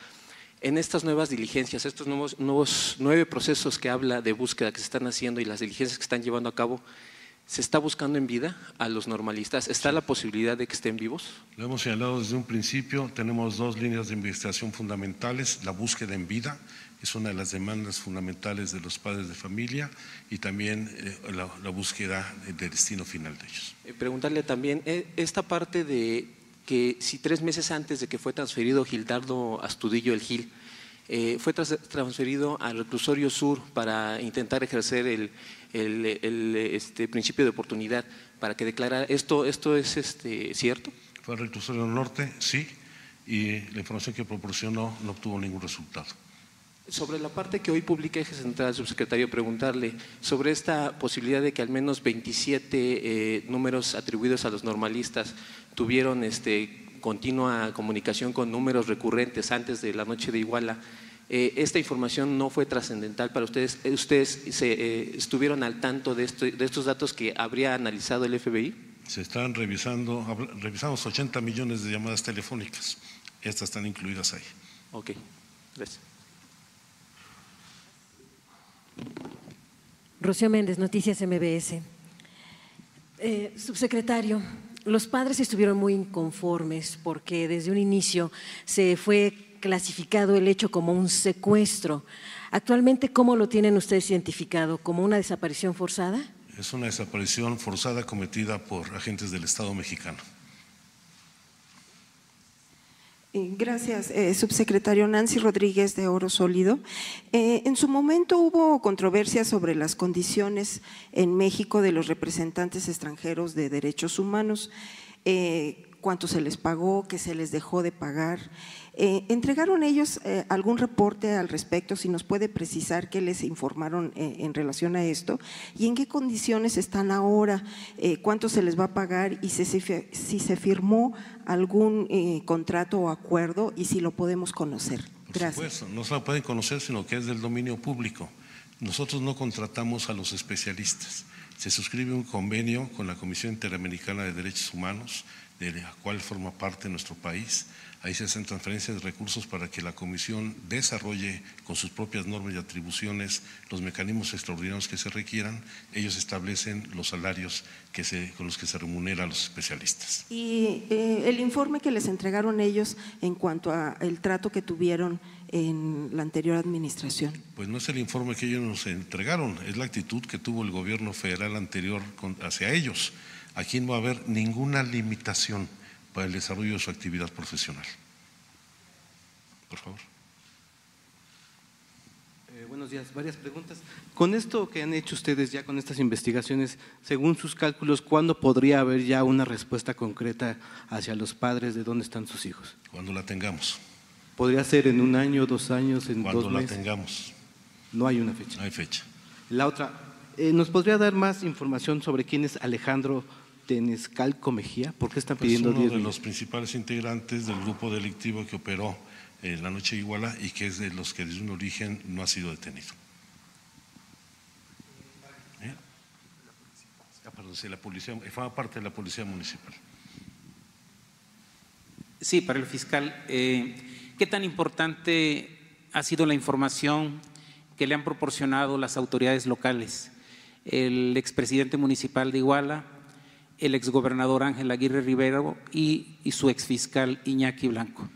Speaker 12: en estas nuevas diligencias, estos nuevos, nuevos nueve procesos que habla de búsqueda que se están haciendo y las diligencias que están llevando a cabo, ¿Se está buscando en vida a los normalistas? ¿Está la posibilidad de que estén vivos?
Speaker 2: Lo hemos señalado desde un principio. Tenemos dos líneas de investigación fundamentales. La búsqueda en vida es una de las demandas fundamentales de los padres de familia y también eh, la, búsqueda del destino final de ellos.
Speaker 12: Eh, preguntarle también, eh, esta parte de que si tres meses antes de que fue transferido Gildardo Astudillo el Gil, fue transferido al reclusorio sur para intentar ejercer el, el, este, principio de oportunidad para que declarara esto, esto es este, cierto.
Speaker 2: Fue al reclusorio norte, sí, y la información que proporcionó no obtuvo ningún resultado.
Speaker 12: Sobre la parte que hoy publica Eje Central, subsecretario, preguntarle sobre esta posibilidad de que al menos 27 eh, números atribuidos a los normalistas tuvieron este, continua comunicación con números recurrentes antes de la noche de Iguala. Eh, esta información no fue trascendental para ustedes. Eh, ¿Ustedes se, eh, estuvieron al tanto de, de, estos datos que habría analizado el FBI?
Speaker 2: Se están revisando, revisamos 80 millones de llamadas telefónicas. Estas están incluidas ahí.
Speaker 12: Ok, gracias.
Speaker 13: Rocío Méndez, Noticias MBS. subsecretario, los padres estuvieron muy inconformes porque desde un inicio se fue clasificado el hecho como un secuestro. Actualmente, ¿cómo lo tienen ustedes identificado? ¿Como una desaparición forzada?
Speaker 2: Es una desaparición forzada cometida por agentes del Estado mexicano.
Speaker 14: Eh, gracias, eh, subsecretario Nancy Rodríguez de Oro Sólido. Eh, en su momento hubo controversia sobre las condiciones en México de los representantes extranjeros de derechos humanos, cuánto se les pagó, qué se les dejó de pagar. Eh, ¿Entregaron ellos eh, algún reporte al respecto? Si nos puede precisar qué les informaron eh, en relación a esto y en qué condiciones están ahora, cuánto se les va a pagar y si, si se firmó algún contrato o acuerdo y si lo podemos conocer. Gracias.
Speaker 2: Por supuesto, no se lo pueden conocer, sino que es del dominio público. Nosotros no contratamos a los especialistas. Se suscribe un convenio con la Comisión Interamericana de Derechos Humanos, de la cual forma parte nuestro país Ahí se hacen transferencias de recursos para que la comisión desarrolle con sus propias normas y atribuciones los mecanismos extraordinarios que se requieran. Ellos establecen los salarios que se, con los que se remunera a los especialistas.
Speaker 14: ¿Y eh, el informe que les entregaron ellos en cuanto al trato que tuvieron en la anterior administración?
Speaker 2: Pues no es el informe que ellos nos entregaron, es la actitud que tuvo el gobierno federal anterior hacia ellos. Aquí no va a haber ninguna limitación para el desarrollo de su actividad profesional. Por favor.
Speaker 12: Eh, buenos días, varias preguntas. Con esto que han hecho ustedes ya con estas investigaciones, según sus cálculos, ¿cuándo podría haber ya una respuesta concreta hacia los padres de dónde están sus hijos?
Speaker 2: Cuando la tengamos.
Speaker 12: ¿Podría ser en un año, dos años, en
Speaker 2: Cuando
Speaker 12: dos meses?
Speaker 2: Cuando la tengamos.
Speaker 12: No hay una fecha.
Speaker 2: No hay fecha.
Speaker 12: La otra, eh, ¿nos podría dar más información sobre quién es Alejandro Tenescalco Mejía? ¿Por qué están
Speaker 2: pues
Speaker 12: pidiendo
Speaker 2: uno
Speaker 12: 10
Speaker 2: de los principales integrantes del grupo delictivo que operó en la noche de Iguala y que es de los que desde un origen no ha sido detenido. ¿Eh? Ah, perdón, sí, la policía, forma parte de la policía municipal.
Speaker 8: Sí, para el fiscal, eh, ¿qué tan importante ha sido la información que le han proporcionado las autoridades locales? El expresidente municipal de Iguala, el exgobernador Ángel Aguirre Rivero y, su exfiscal Iñaki Blanco.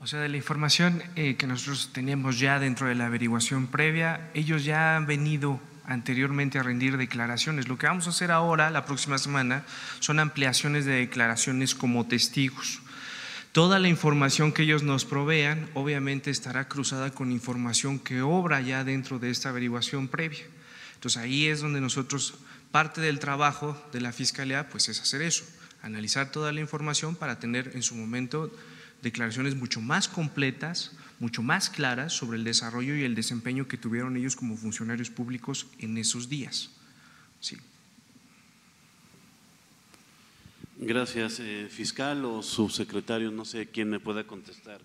Speaker 6: O sea, de la información eh, que nosotros teníamos ya dentro de la averiguación previa, ellos ya han venido anteriormente a rendir declaraciones. Lo que vamos a hacer ahora, la próxima semana, son ampliaciones de declaraciones como testigos. Toda la información que ellos nos provean, obviamente, estará cruzada con información que obra ya dentro de esta averiguación previa. Entonces ahí es donde nosotros Parte del trabajo de la Fiscalía pues es hacer eso, analizar toda la información para tener en su momento declaraciones mucho más completas, mucho más claras sobre el desarrollo y el desempeño que tuvieron ellos como funcionarios públicos en esos días. Sí.
Speaker 15: Gracias, eh, fiscal o subsecretario, no sé quién me pueda contestar.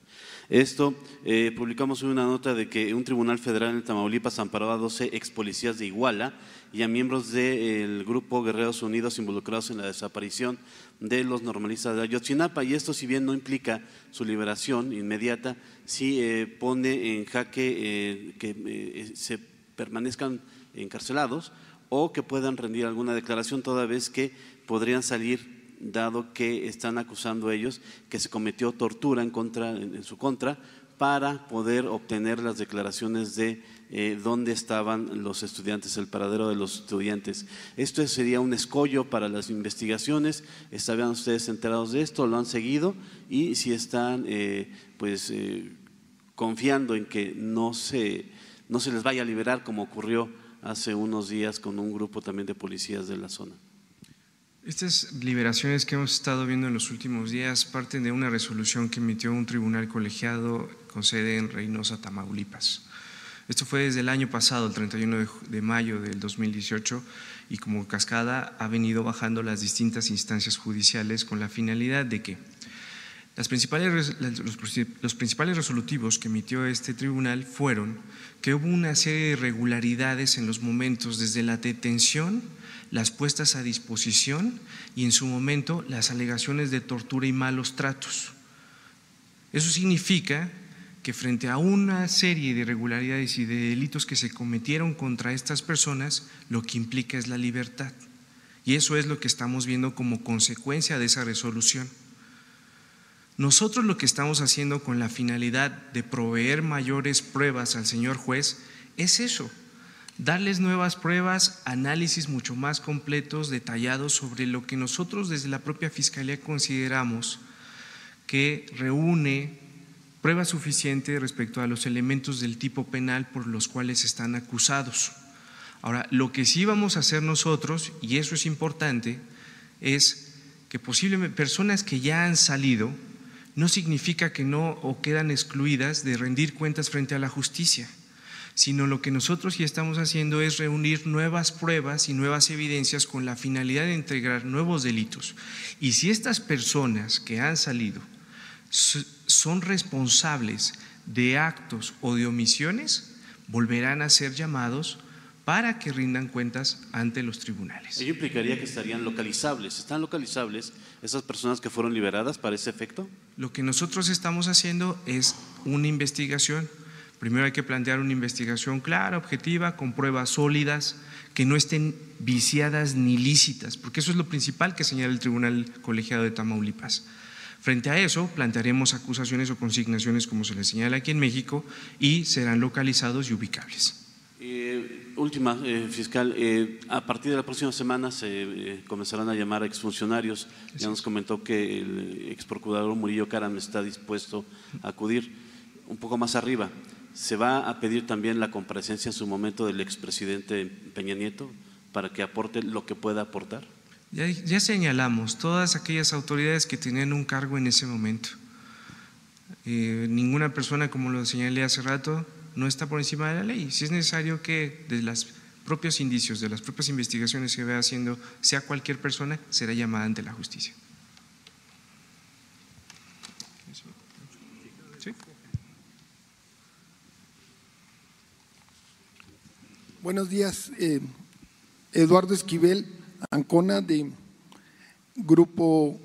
Speaker 15: Esto, eh, publicamos una nota de que un tribunal federal en Tamaulipas amparó a 12 ex policías de Iguala y a miembros del grupo Guerreros Unidos involucrados en la desaparición de los normalistas de Ayotzinapa. Y esto, si bien no implica su liberación inmediata, sí eh, pone en jaque que se permanezcan encarcelados o que puedan rendir alguna declaración toda vez que podrían salir dado que están acusando ellos que se cometió tortura en, contra, en, su contra para poder obtener las declaraciones de eh, dónde estaban los estudiantes, el paradero de los estudiantes. Esto sería un escollo para las investigaciones. ¿Estaban ustedes enterados de esto? ¿Lo han seguido? Y si están eh, pues eh, confiando en que no se, no se les vaya a liberar como ocurrió hace unos días con un grupo también de policías de la zona.
Speaker 6: Estas liberaciones que hemos estado viendo en los últimos días parten de una resolución que emitió un tribunal colegiado con sede en Reynosa, Tamaulipas. Esto fue desde el año pasado, el 31 de, mayo del 2018, y como cascada ha venido bajando las distintas instancias judiciales con la finalidad de que los, principales resolutivos que emitió este tribunal fueron que hubo una serie de irregularidades en los momentos desde la detención, las puestas a disposición y en su momento las alegaciones de tortura y malos tratos. Eso significa que frente a una serie de irregularidades y de delitos que se cometieron contra estas personas, lo que implica es la libertad. Y eso es lo que estamos viendo como consecuencia de esa resolución. Nosotros lo que estamos haciendo con la finalidad de proveer mayores pruebas al señor juez es eso, darles nuevas pruebas, análisis mucho más completos, detallados sobre lo que nosotros desde la propia Fiscalía consideramos que reúne prueba suficiente respecto a los elementos del tipo penal por los cuales están acusados. Ahora, lo que sí vamos a hacer nosotros, y eso es importante, es que posiblemente personas que ya han salido no significa que no o quedan excluidas de rendir cuentas frente a la justicia sino lo que nosotros ya estamos haciendo es reunir nuevas pruebas y nuevas evidencias con la finalidad de integrar nuevos delitos. Y si estas personas que han salido son responsables de actos o de omisiones, volverán a ser llamados para que rindan cuentas ante los tribunales.
Speaker 15: Ello implicaría que estarían localizables. ¿Están localizables esas personas que fueron liberadas para ese efecto?
Speaker 6: Lo que nosotros estamos haciendo es una investigación Primero hay que plantear una investigación clara, objetiva, con pruebas sólidas, que no estén viciadas ni lícitas, porque eso es lo principal que señala el Tribunal Colegiado de Tamaulipas. Frente a eso, plantearemos acusaciones o consignaciones, como se les señala aquí en México, y serán localizados y ubicables.
Speaker 15: Eh, última, eh, fiscal, eh, a partir de la próxima semana se comenzarán a llamar a exfuncionarios. Ya nos comentó que el ex procurador Murillo Caram está dispuesto a acudir un poco más arriba. ¿Se va a pedir también la comparecencia en su momento del expresidente Peña Nieto para que aporte lo que pueda aportar?
Speaker 6: Ya, señalamos todas aquellas autoridades que tenían un cargo en ese momento. Eh, ninguna persona, como lo señalé hace rato, no está por encima de la ley. Si es necesario que de los propios indicios, de las propias investigaciones que vaya haciendo, sea cualquier persona, será llamada ante la justicia.
Speaker 16: Buenos días, eh, Eduardo Esquivel, Ancona de Grupo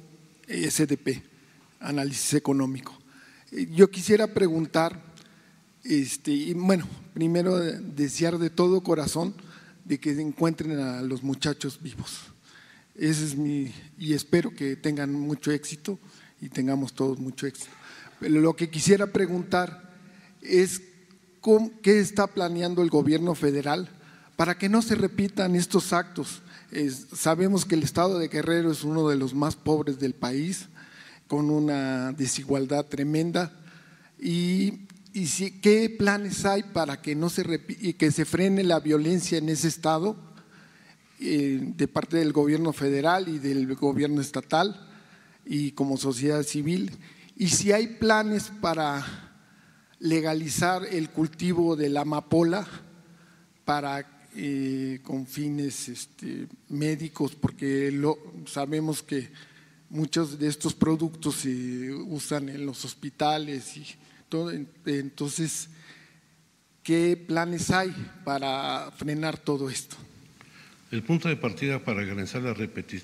Speaker 16: SDP, Análisis Económico. Eh, yo quisiera preguntar, este, y bueno, primero desear de todo corazón de que encuentren a los muchachos vivos. Ese es mi, y espero que tengan mucho éxito y tengamos todos mucho éxito. Pero lo que quisiera preguntar es ¿Qué está planeando el gobierno federal para que no se repitan estos actos? Sabemos que el estado de Guerrero es uno de los más pobres del país, con una desigualdad tremenda. ¿Y, qué planes hay para que, no se y que se frene la violencia en ese estado eh, de parte del gobierno federal y del gobierno estatal y como sociedad civil? Y si hay planes para legalizar el cultivo de la amapola para eh, con fines este, médicos, porque lo, sabemos que muchos de estos productos se usan en los hospitales y todo. Entonces, ¿qué planes hay para frenar todo esto?
Speaker 2: El punto de partida para garantizar la,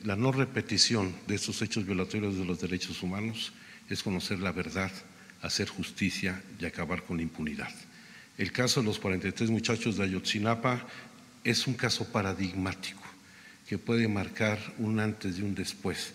Speaker 2: la no repetición de estos hechos violatorios de los derechos humanos es conocer la verdad hacer justicia y acabar con la impunidad. El caso de los 43 muchachos de Ayotzinapa es un caso paradigmático que puede marcar un antes y un después,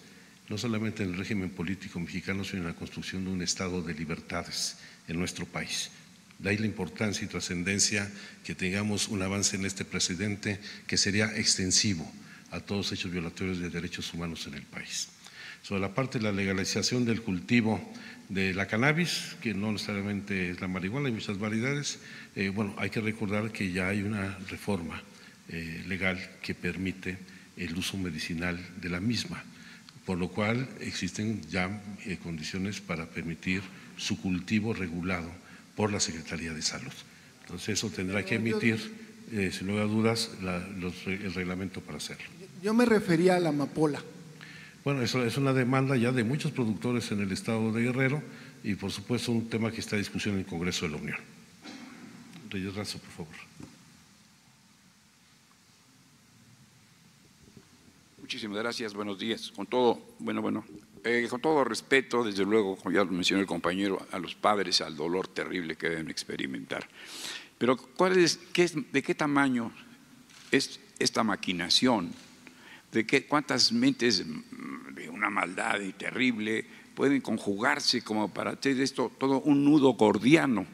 Speaker 2: no solamente en el régimen político mexicano, sino en la construcción de un estado de libertades en nuestro país. De ahí la importancia y trascendencia que tengamos un avance en este presidente que sería extensivo a todos hechos violatorios de derechos humanos en el país. Sobre la parte de la legalización del cultivo de la cannabis, que no necesariamente es la marihuana, hay muchas variedades. Eh, bueno, hay que recordar que ya hay una reforma eh, legal que permite el uso medicinal de la misma, por lo cual existen ya eh, condiciones para permitir su cultivo regulado por la Secretaría de Salud. Entonces eso tendrá que emitir, sin lugar a dudas, el reglamento para hacerlo.
Speaker 16: Yo me refería a la amapola.
Speaker 2: Bueno, eso es una demanda ya de muchos productores en el estado de Guerrero y por supuesto un tema que está en discusión en el Congreso de la Unión. Reyes Razo, por favor.
Speaker 17: Muchísimas gracias, buenos días. Con todo, bueno, bueno, eh, con todo respeto, desde luego, como ya lo mencionó el compañero, a los padres, al dolor terrible que deben experimentar. Pero ¿cuál es, qué ¿de qué tamaño es esta maquinación de qué, cuántas mentes de una maldad y terrible pueden conjugarse como para hacer esto todo un nudo gordiano.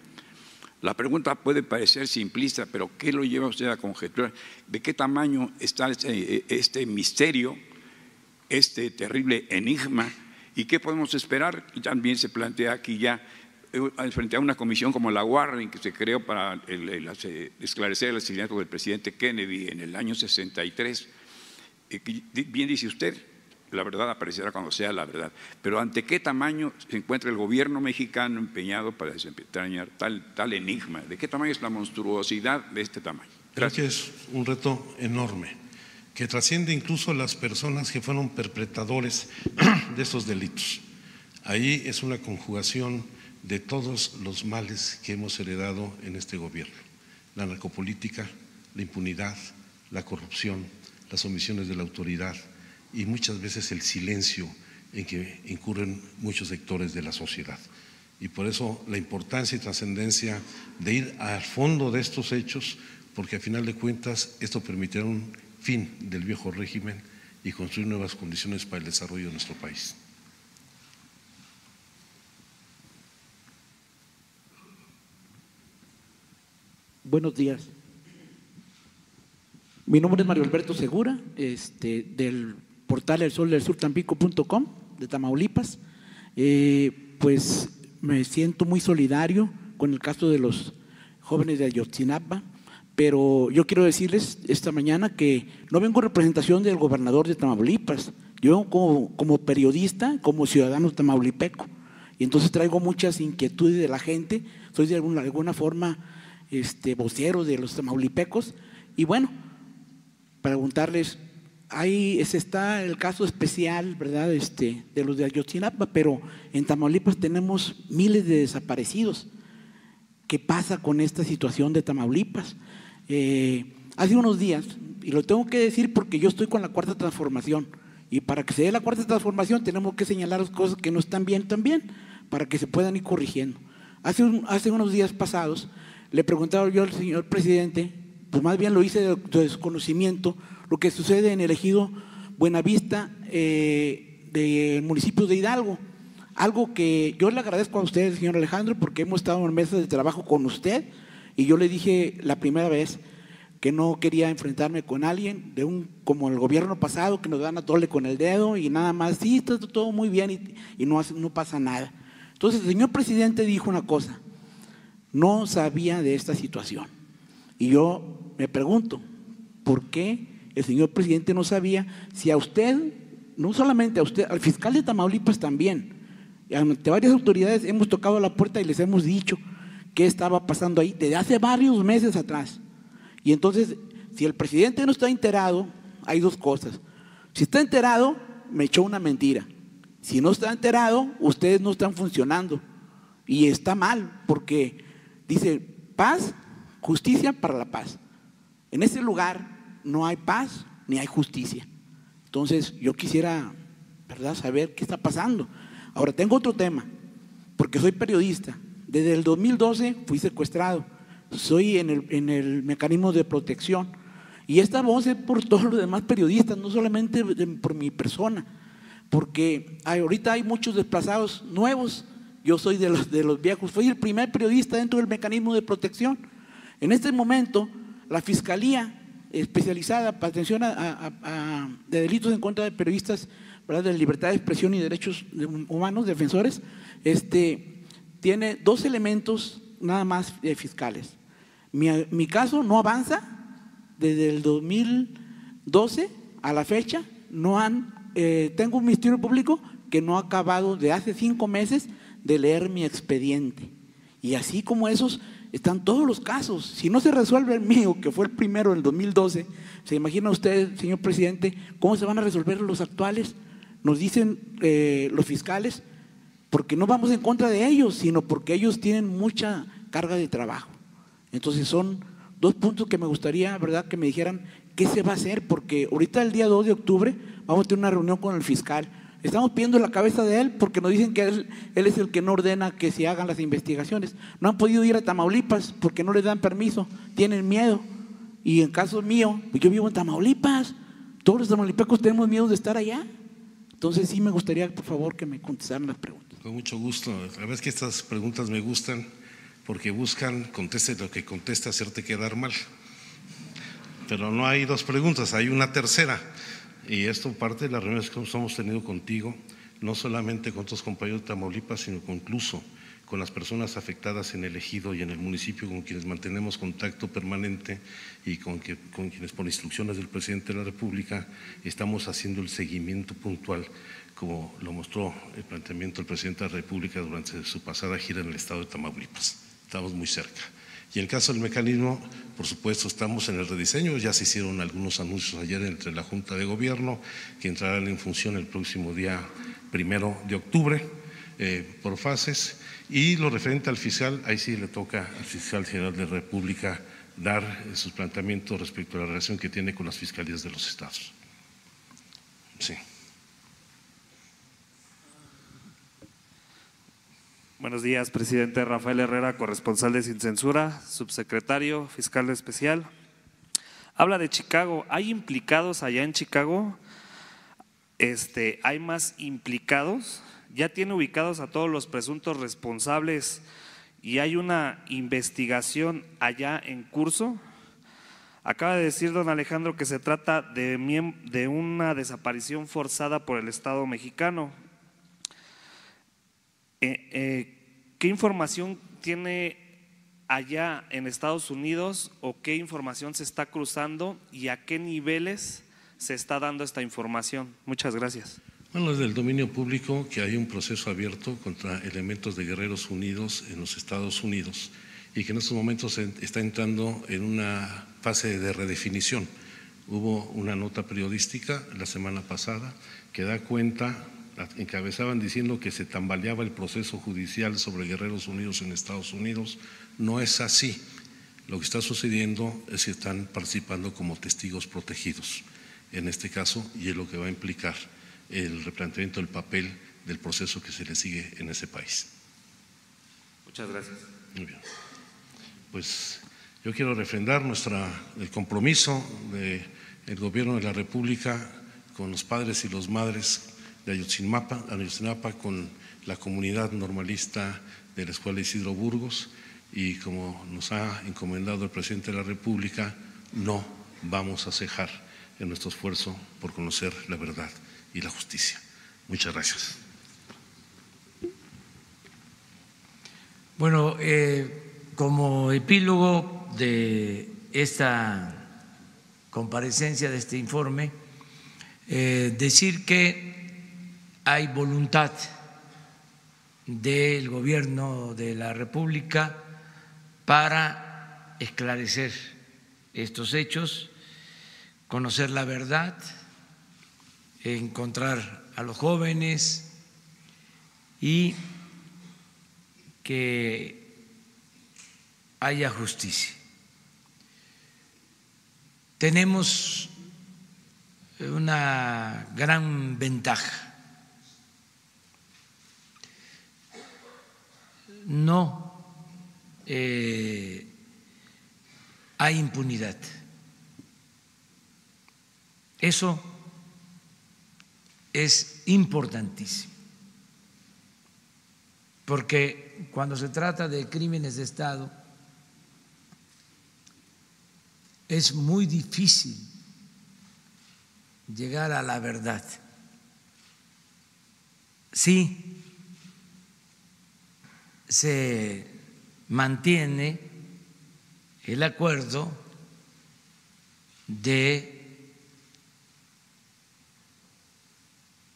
Speaker 17: La pregunta puede parecer simplista, pero ¿qué lo lleva usted a conjeturar? ¿De qué tamaño está este, este misterio, este terrible enigma? ¿Y qué podemos esperar? También se plantea aquí ya eh, frente a una comisión como la Warren que se creó para esclarecer el asesinato del presidente Kennedy en el año 63. Eh, bien dice usted, la verdad aparecerá cuando sea la verdad. Pero ¿ante qué tamaño se encuentra el gobierno mexicano empeñado para desentrañar tal, tal enigma? ¿De qué tamaño es la monstruosidad de este tamaño?
Speaker 2: Gracias. es un reto enorme que trasciende incluso a las personas que fueron perpetradores <clears throat> de estos delitos. Ahí es una conjugación de todos los males que hemos heredado en este gobierno. La narcopolítica, la impunidad, la corrupción, las omisiones de la autoridad, y muchas veces el silencio en que incurren muchos sectores de la sociedad. Y por eso la importancia y trascendencia de ir al fondo de estos hechos, porque a final de cuentas esto permitirá un fin del viejo régimen y construir nuevas condiciones para el desarrollo de nuestro país.
Speaker 18: Buenos días. Mi nombre es Mario Alberto Segura, este, del portal El Sol del Sur Tampico.com de Tamaulipas. Eh, pues me siento muy solidario con el caso de los jóvenes de Ayotzinapa, pero yo quiero decirles esta mañana que no vengo en representación del gobernador de Tamaulipas, yo vengo como, periodista, como ciudadano tamaulipeco, y entonces traigo muchas inquietudes de la gente, soy de alguna, alguna forma este, vocero de los tamaulipecos, y bueno, preguntarles ahí está el caso especial, ¿verdad? Este, de los de Ayotzinapa, pero en Tamaulipas tenemos miles de desaparecidos. ¿Qué pasa con esta situación de Tamaulipas? Eh, hace unos días, y lo tengo que decir porque yo estoy con la cuarta transformación, y para que se dé la cuarta transformación tenemos que señalar las cosas que no están bien también, para que se puedan ir corrigiendo. Hace, hace unos días pasados le preguntaba yo al señor presidente, pues más bien lo hice de desconocimiento, lo que sucede en el ejido Buenavista eh, del municipio de Hidalgo. Algo que yo le agradezco a usted, señor Alejandro, porque hemos estado en mesas de trabajo con usted y yo le dije la primera vez que no quería enfrentarme con alguien de un como el gobierno pasado que nos dan a tole con el dedo y nada más, sí, está todo muy bien y, y no, no pasa nada. Entonces el señor presidente dijo una cosa, no sabía de esta situación. Y yo me pregunto, ¿por qué el señor presidente no sabía si a usted, no solamente a usted, al fiscal de Tamaulipas también, ante varias autoridades hemos tocado la puerta y les hemos dicho qué estaba pasando ahí desde hace varios meses atrás. Y entonces, si el presidente no está enterado, hay dos cosas. Si está enterado, me echó una mentira. Si no está enterado, ustedes no están funcionando. Y está mal, porque dice paz, justicia para la paz. En ese lugar no hay paz ni hay justicia. Entonces yo quisiera, ¿verdad?, saber qué está pasando. Ahora tengo otro tema, porque soy periodista. Desde el 2012 fui secuestrado. Soy en el, en el mecanismo de protección. Y esta voz es por todos los demás periodistas, no solamente por mi persona, porque ahorita hay muchos desplazados nuevos. Yo soy de los, de los viejos, fui el primer periodista dentro del mecanismo de protección. En este momento, la Fiscalía especializada para atención a, de delitos en contra de periodistas, de libertad de expresión y derechos humanos, defensores, este, tiene dos elementos nada más eh, fiscales. Mi, caso no avanza desde el 2012 a la fecha, no han, eh, tengo un ministerio público que no ha acabado de hace cinco meses de leer mi expediente. Y así como esos, están todos los casos. Si no se resuelve el mío, que fue el primero en el 2012, ¿se imagina usted, señor presidente, cómo se van a resolver los actuales? Nos dicen eh, los fiscales, porque no vamos en contra de ellos, sino porque ellos tienen mucha carga de trabajo. Entonces son dos puntos que me gustaría, ¿verdad?, que me dijeran qué se va a hacer, porque ahorita el día 2 de octubre vamos a tener una reunión con el fiscal Estamos pidiendo la cabeza de él porque nos dicen que él, es el que no ordena que se hagan las investigaciones. No han podido ir a Tamaulipas porque no les dan permiso, tienen miedo. Y en caso mío, pues yo vivo en Tamaulipas, todos los tamaulipecos tenemos miedo de estar allá. Entonces sí me gustaría, por favor, que me contestaran las preguntas.
Speaker 2: Con mucho gusto. La es que estas preguntas me gustan porque buscan, conteste lo que contesta, hacerte quedar mal. Pero no hay dos preguntas, hay una tercera. Y esto parte de las reuniones que hemos tenido contigo, no solamente con otros compañeros de Tamaulipas, sino incluso con las personas afectadas en el ejido y en el municipio con quienes mantenemos contacto permanente y con, con quienes por instrucciones del presidente de la República estamos haciendo el seguimiento puntual, como lo mostró el planteamiento del presidente de la República durante su pasada gira en el estado de Tamaulipas. Estamos muy cerca. Y en el caso del mecanismo, por supuesto, estamos en el rediseño. Ya se hicieron algunos anuncios ayer entre la Junta de Gobierno que entrarán en función el próximo día primero de octubre eh, por fases. Y lo referente al fiscal, ahí sí le toca al fiscal general de la República dar sus planteamientos respecto a la relación que tiene con las fiscalías de los estados. Sí.
Speaker 19: Buenos días, presidente Rafael Herrera, corresponsal de Sin Censura, subsecretario, fiscal especial. Habla de Chicago. ¿Hay implicados allá en Chicago? Este, ¿Hay más implicados? ¿Ya tiene ubicados a todos los presuntos responsables y hay una investigación allá en curso? Acaba de decir don Alejandro que se trata de, de una desaparición forzada por el Estado mexicano. Eh, eh, ¿Qué información tiene allá en Estados Unidos o qué información se está cruzando y a qué niveles se está dando esta información? Muchas gracias.
Speaker 2: Bueno, es del dominio público que hay un proceso abierto contra elementos de Guerreros Unidos en los Estados Unidos y que en estos momentos está entrando en una fase de redefinición. Hubo una nota periodística la semana pasada que da cuenta encabezaban diciendo que se tambaleaba el proceso judicial sobre Guerreros Unidos en Estados Unidos. No es así. Lo que está sucediendo es que están participando como testigos protegidos en este caso y es lo que va a implicar el replanteamiento del papel del proceso que se le sigue en ese país.
Speaker 19: Muchas gracias.
Speaker 2: Muy bien. Pues yo quiero refrendar nuestra, el compromiso del gobierno de la República con los padres y las madres de Ayotzinapa, Ayotzinapa con la comunidad normalista de la Escuela Isidro Burgos y como nos ha encomendado el presidente de la República, no vamos a cejar en nuestro esfuerzo por conocer la verdad y la justicia. Muchas gracias.
Speaker 1: Bueno, eh, como epílogo de esta comparecencia, de este informe, eh, decir que hay voluntad del gobierno de la República para esclarecer estos hechos, conocer la verdad, encontrar a los jóvenes y que haya justicia. Tenemos una gran ventaja no eh, hay impunidad. Eso es importantísimo, porque cuando se trata de crímenes de Estado, es muy difícil llegar a la verdad. Sí, se mantiene el acuerdo de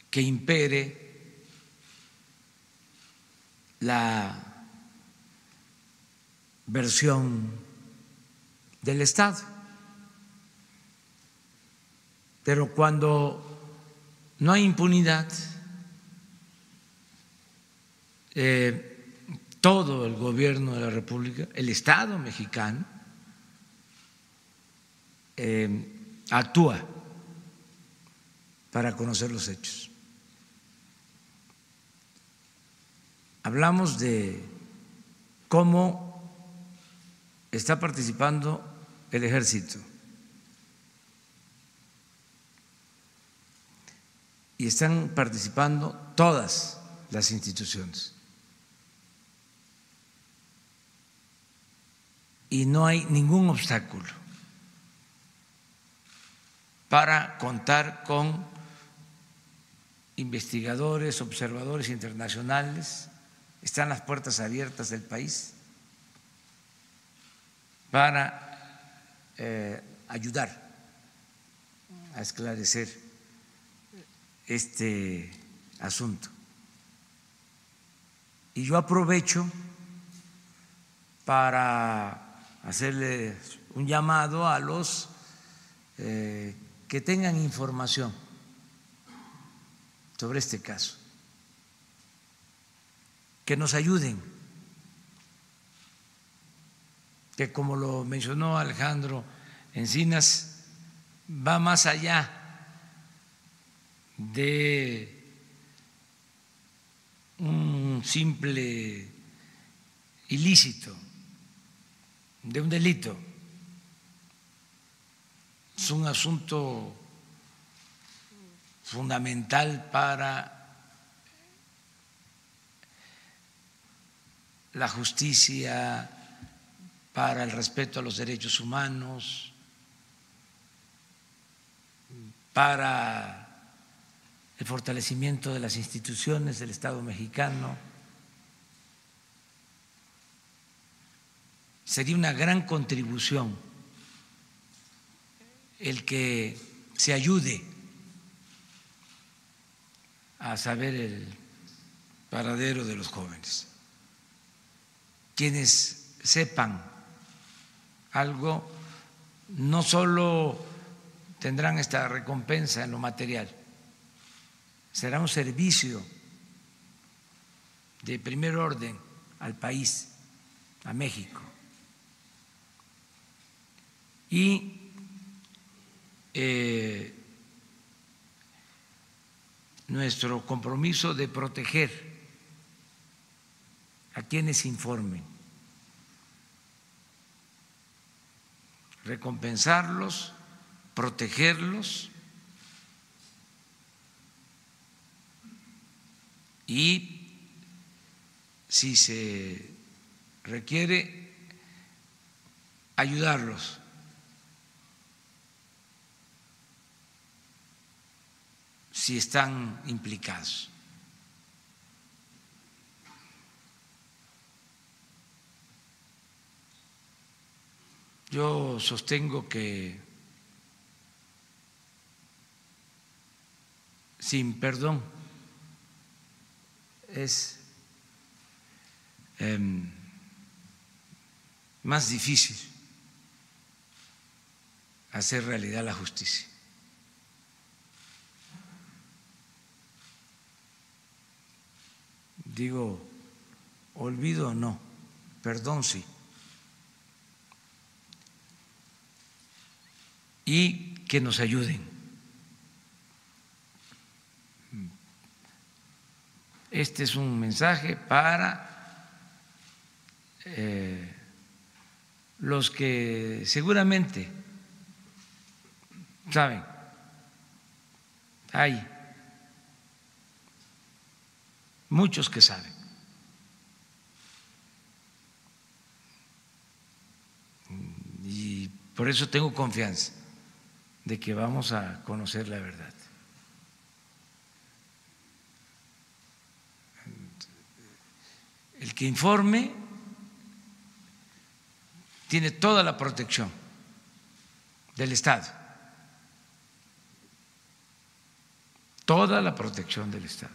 Speaker 1: que impere la versión del Estado. Pero cuando no hay impunidad, eh, todo el gobierno de la República, el Estado mexicano, eh, actúa para conocer los hechos. Hablamos de cómo está participando el ejército. Y están participando todas las instituciones. Y no hay ningún obstáculo para contar con investigadores, observadores internacionales, están las puertas abiertas del país para eh, ayudar a esclarecer este asunto. Y yo aprovecho para hacerle un llamado a los eh, que tengan información sobre este caso, que nos ayuden, que como lo mencionó Alejandro Encinas, va más allá de un simple ilícito, de un delito. Es un asunto fundamental para la justicia, para el respeto a los derechos humanos, para el fortalecimiento de las instituciones del Estado mexicano. Sería una gran contribución el que se ayude a saber el paradero de los jóvenes. Quienes sepan algo, no solo tendrán esta recompensa en lo material, será un servicio de primer orden al país, a México. Y eh, nuestro compromiso de proteger a quienes informen, recompensarlos, protegerlos y si se requiere ayudarlos. Si están implicados. Yo sostengo que sin perdón es em, más difícil hacer realidad la justicia. Digo, olvido no, perdón sí. Y que nos ayuden. Este es un mensaje para eh, los que seguramente saben, hay muchos que saben. Y por eso tengo confianza de que vamos a conocer la verdad. el que informe tiene toda la protección del Estado, toda la protección del Estado,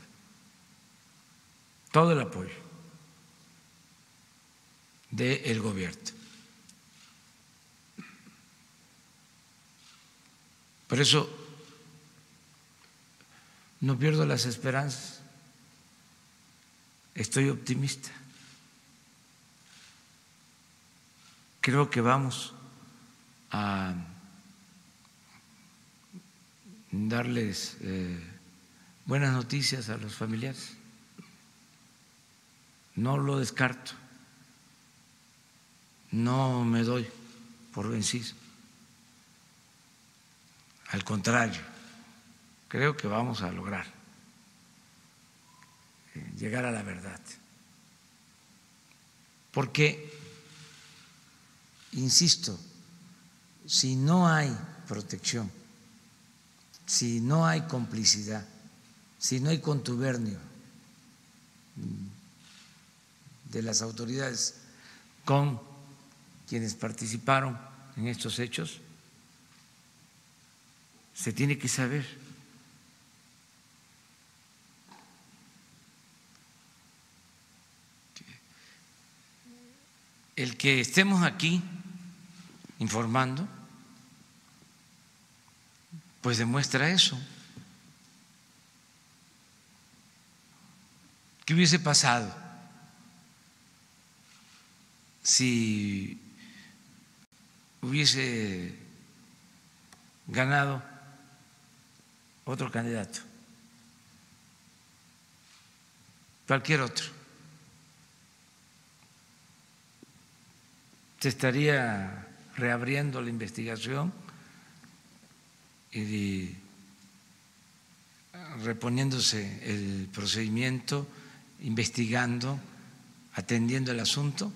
Speaker 1: todo el apoyo del gobierno. Por eso no pierdo las esperanzas estoy optimista. Creo que vamos a darles eh, buenas noticias a los familiares. No lo descarto. No me doy por vencido. Al contrario, creo que vamos a lograr llegar a la verdad. Porque insisto, si no hay protección, si no hay complicidad, si no hay contubernio de las autoridades con quienes participaron en estos hechos, se tiene que saber. El que estemos aquí informando, pues demuestra eso. ¿Qué hubiese pasado si hubiese ganado otro candidato, cualquier otro? Se estaría reabriendo la investigación y reponiéndose el procedimiento, investigando, atendiendo el asunto.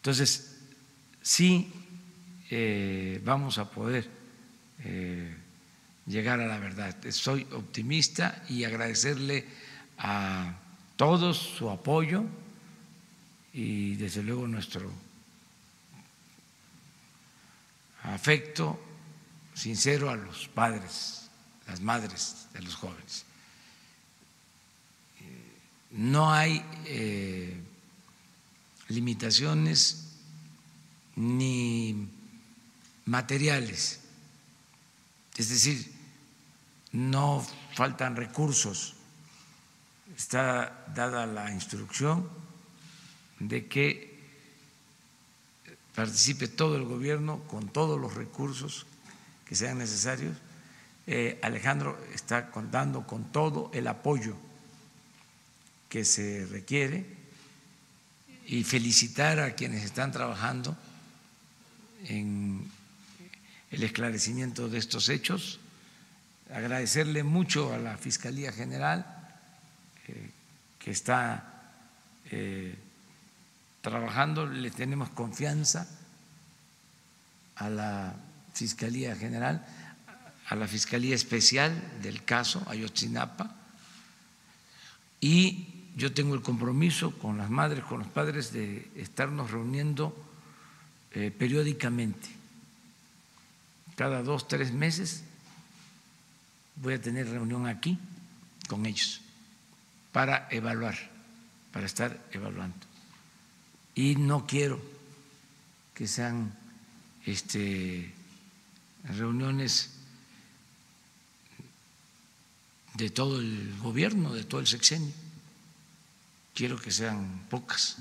Speaker 1: Entonces, sí eh, vamos a poder eh, llegar a la verdad. Soy optimista y agradecerle a todos su apoyo y desde luego nuestro afecto sincero a los padres, las madres de los jóvenes. No hay eh, limitaciones ni materiales, es decir, no faltan recursos, está dada la instrucción de que participe todo el gobierno con todos los recursos que sean necesarios. Eh, Alejandro está contando con todo el apoyo que se requiere y felicitar a quienes están trabajando en el esclarecimiento de estos hechos, agradecerle mucho a la Fiscalía General eh, que está eh, trabajando, le tenemos confianza a la Fiscalía General, a la Fiscalía Especial del caso Ayotzinapa y yo tengo el compromiso con las madres, con los padres de estarnos reuniendo eh, periódicamente. Cada dos, tres meses voy a tener reunión aquí con ellos para evaluar, para estar evaluando. Y no quiero que sean este, reuniones de todo el gobierno, de todo el sexenio quiero que sean pocas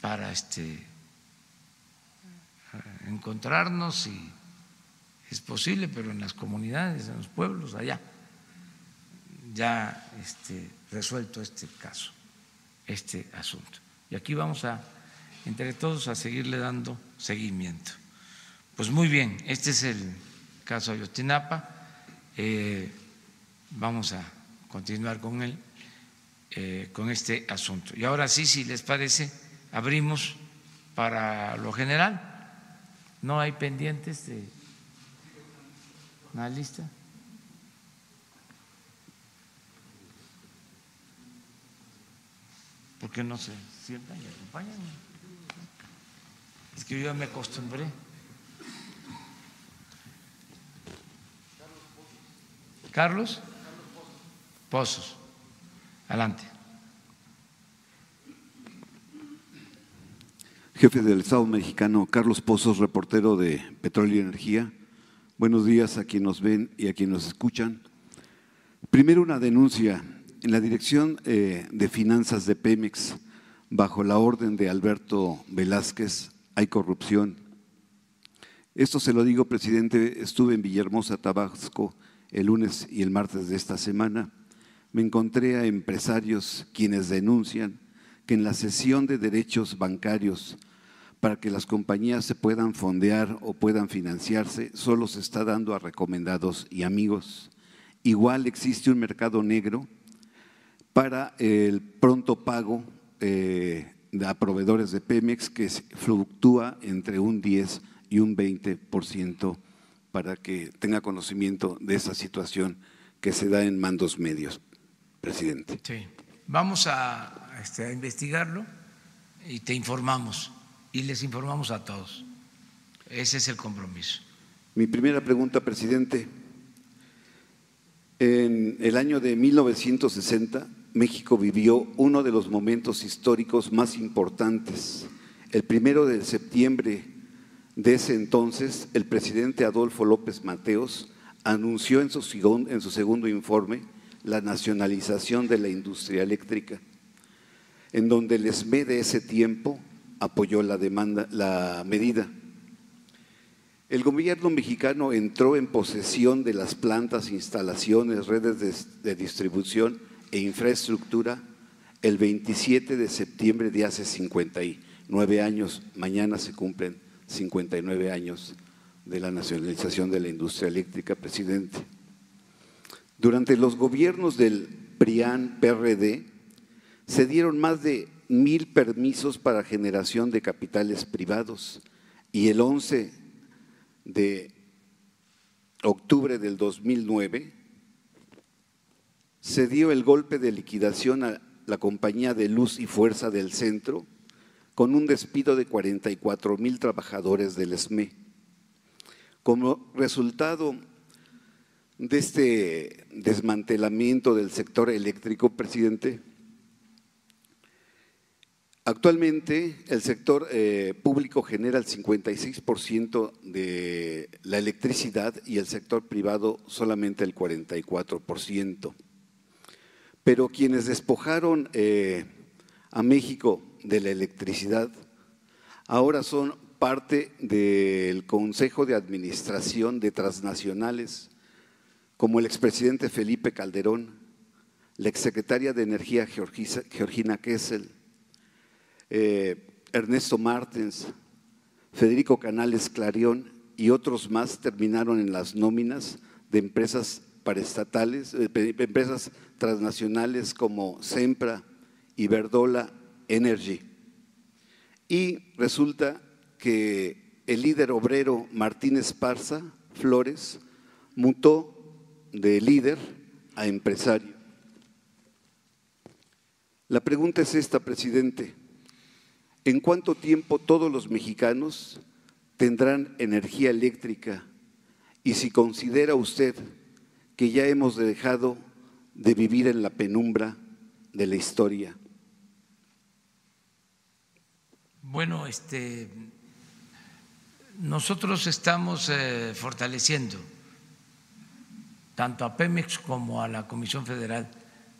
Speaker 1: para este encontrarnos si es posible, pero en las comunidades, en los pueblos, allá, ya este, resuelto este caso, este asunto. Y aquí vamos a, entre todos, a seguirle dando seguimiento. Pues muy bien, este es el caso Ayotzinapa. Eh, vamos a continuar con él. Eh, con este asunto. Y ahora sí, si les parece, abrimos para lo general. ¿No hay pendientes de una lista? ¿Por qué no se sientan y acompañan? Es que yo ya me acostumbré. Carlos Pozos. Adelante.
Speaker 20: Jefe del Estado mexicano, Carlos Pozos, reportero de Petróleo y Energía. Buenos días a quienes nos ven y a quienes nos escuchan. Primero una denuncia. En la Dirección eh, de Finanzas de Pemex, bajo la orden de Alberto Velázquez, hay corrupción. Esto se lo digo, presidente, estuve en Villahermosa, Tabasco, el lunes y el martes de esta semana me encontré a empresarios quienes denuncian que en la cesión de derechos bancarios para que las compañías se puedan fondear o puedan financiarse, solo se está dando a recomendados y amigos. Igual existe un mercado negro para el pronto pago eh, a proveedores de Pemex que fluctúa entre un 10 y un 20% para que tenga conocimiento de esa situación que se da en mandos medios, presidente.
Speaker 1: Sí, vamos a, este, a investigarlo y te informamos y les informamos a todos. Ese es el compromiso.
Speaker 20: Mi primera pregunta, presidente. En el año de 1960, México vivió uno de los momentos históricos más importantes. El primero de septiembre de ese entonces, el presidente Adolfo López Mateos anunció en su, en su segundo informe la nacionalización de la industria eléctrica, en donde el ESME de ese tiempo apoyó la, demanda, la medida. El gobierno mexicano entró en posesión de las plantas, instalaciones, redes de, de, distribución e infraestructura el 27 de septiembre de hace 59 años. Mañana se cumplen 59 años de la nacionalización de la industria eléctrica, presidente. Durante los gobiernos del PRIAN-PRD se dieron más de mil permisos para generación de capitales privados y el 11 de octubre del 2009 se dio el golpe de liquidación a la compañía de luz y fuerza del centro con un despido de 44 mil trabajadores del SME. Como resultado de este desmantelamiento del sector eléctrico, presidente, Actualmente el sector eh, público genera el 56% de la electricidad y el sector privado solamente el 44%. Pero quienes despojaron eh, a México de la electricidad ahora son parte del Consejo de Administración de Transnacionales, como el expresidente Felipe Calderón, la exsecretaria de Energía Georgina Kessel, eh, Ernesto Martens, Federico Canales Clarión y otros más terminaron en las nóminas de empresas paraestatales, eh, empresas transnacionales como Sempra, Verdola Energy. Y resulta que el líder obrero Martín Esparza Flores mutó de líder a empresario. La pregunta es esta, presidente. ¿En cuánto tiempo todos los mexicanos tendrán energía eléctrica? Y si considera usted que ya hemos dejado de vivir en la penumbra de la historia.
Speaker 1: Bueno, este, nosotros estamos eh, fortaleciendo tanto a Pemex como a la Comisión Federal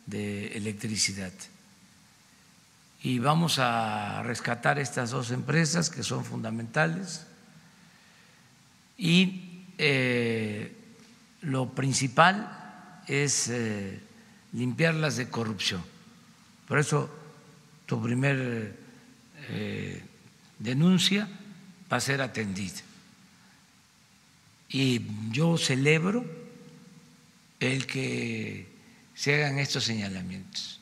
Speaker 1: de Electricidad y vamos a rescatar estas dos empresas que son fundamentales y eh, lo principal es eh, limpiarlas de corrupción. Por eso tu primer eh, denuncia va a ser atendida. Y yo celebro el que se hagan estos señalamientos.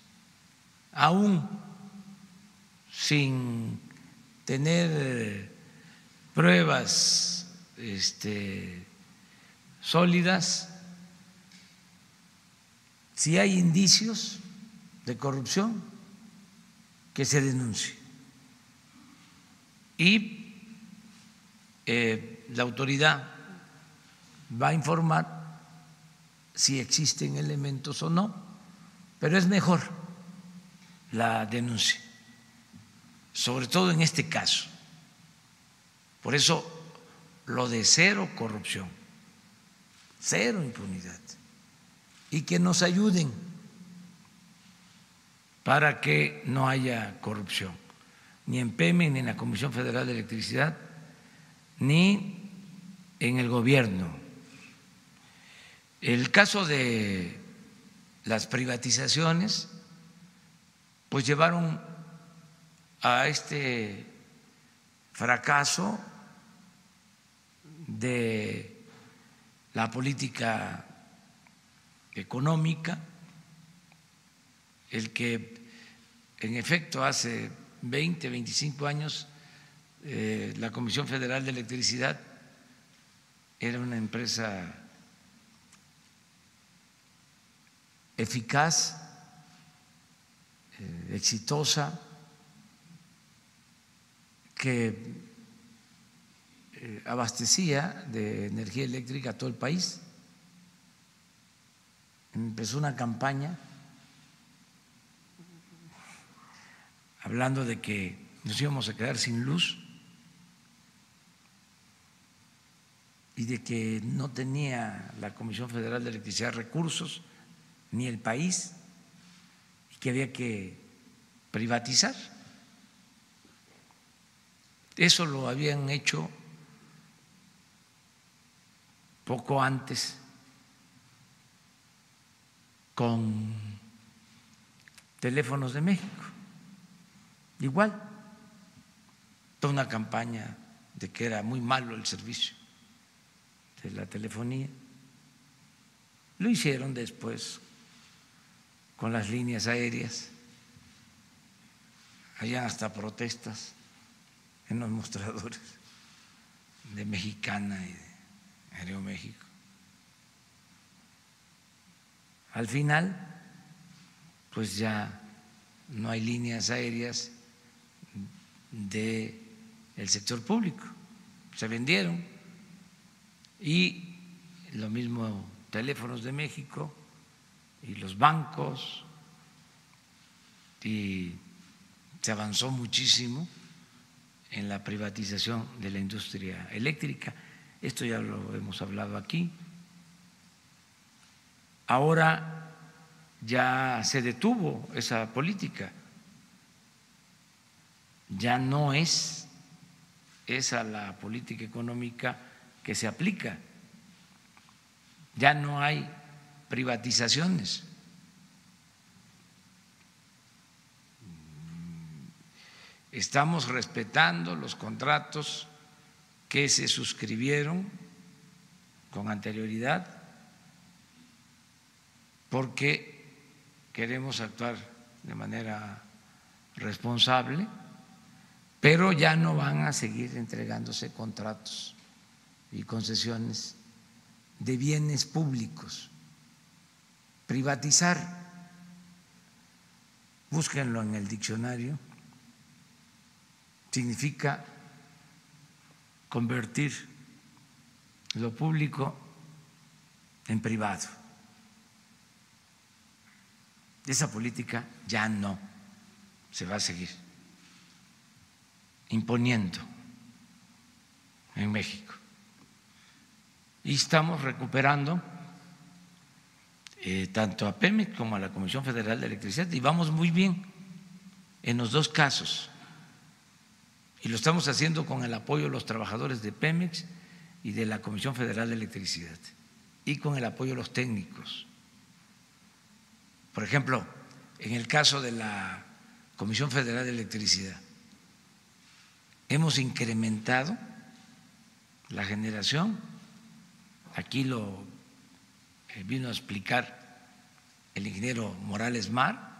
Speaker 1: Aún sin tener pruebas este, sólidas, si hay indicios de corrupción, que se denuncie. Y eh, la autoridad va a informar si existen elementos o no, pero es mejor la denuncia sobre todo en este caso. Por eso lo de cero corrupción, cero impunidad, y que nos ayuden para que no haya corrupción, ni en PEME, ni en la Comisión Federal de Electricidad, ni en el gobierno. El caso de las privatizaciones, pues llevaron a este fracaso de la política económica, el que en efecto, hace 20, 25 años, eh, la Comisión Federal de Electricidad era una empresa eficaz, eh, exitosa, que eh, abastecía de energía eléctrica a todo el país. Empezó una campaña hablando de que nos íbamos a quedar sin luz y de que no tenía la Comisión Federal de Electricidad recursos ni el país y que había que privatizar. Eso lo habían hecho poco antes con teléfonos de México. Igual, toda una campaña de que era muy malo el servicio de la telefonía. Lo hicieron después con las líneas aéreas. Habían hasta protestas en los mostradores de Mexicana y de Aeroméxico. Al final, pues ya no hay líneas aéreas del el sector público, se vendieron y lo mismo teléfonos de México y los bancos y se avanzó muchísimo en la privatización de la industria eléctrica. Esto ya lo hemos hablado aquí. Ahora ya se detuvo esa política. Ya no es esa la política económica que se aplica. Ya no hay privatizaciones. Estamos respetando los contratos que se suscribieron con anterioridad porque queremos actuar de manera responsable, pero ya no van a seguir entregándose contratos y concesiones de bienes públicos. Privatizar, búsquenlo en el diccionario, significa convertir lo público en privado. Esa política ya no se va a seguir imponiendo en México. Y estamos recuperando eh, tanto a Pemex como a la Comisión Federal de Electricidad y vamos muy bien en los dos casos. Y lo estamos haciendo con el apoyo de los trabajadores de Pemex y de la Comisión Federal de Electricidad y con el apoyo de los técnicos. Por ejemplo, en el caso de la Comisión Federal de Electricidad, hemos incrementado la generación, aquí lo vino a explicar el ingeniero Morales Mar,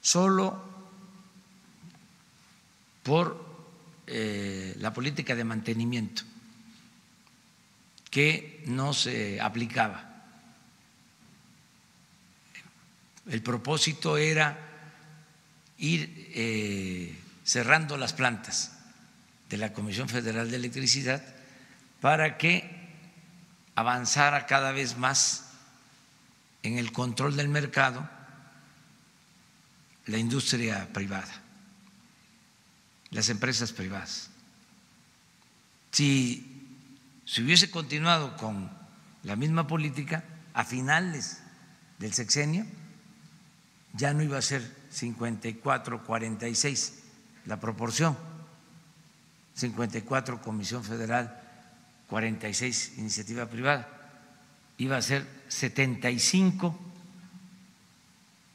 Speaker 1: solo por eh, la política de mantenimiento que no se aplicaba. El propósito era ir eh, cerrando las plantas de la Comisión Federal de Electricidad para que avanzara cada vez más en el control del mercado la industria privada las empresas privadas. Si se hubiese continuado con la misma política, a finales del sexenio ya no iba a ser 54-46 la proporción, 54 Comisión Federal, 46 iniciativa privada, iba a ser 75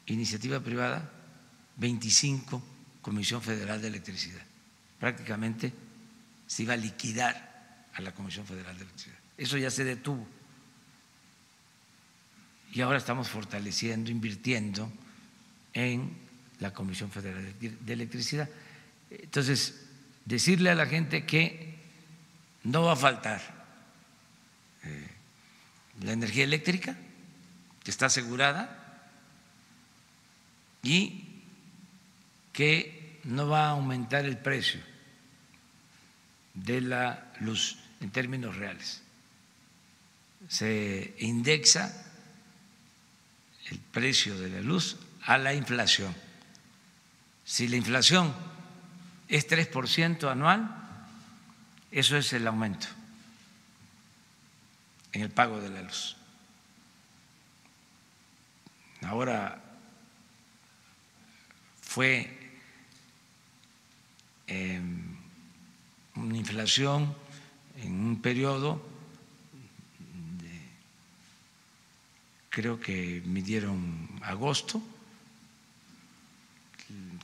Speaker 1: iniciativa privada, 25 Comisión Federal de Electricidad prácticamente se iba a liquidar a la Comisión Federal de Electricidad. Eso ya se detuvo. Y ahora estamos fortaleciendo, invirtiendo en la Comisión Federal de Electricidad. Entonces, decirle a la gente que no va a faltar eh, la energía eléctrica, que está asegurada, y que no va a aumentar el precio de la luz en términos reales. Se indexa el precio de la luz a la inflación. Si la inflación es 3% anual, eso es el aumento en el pago de la luz. Ahora fue em, una inflación en un periodo de, creo que midieron agosto,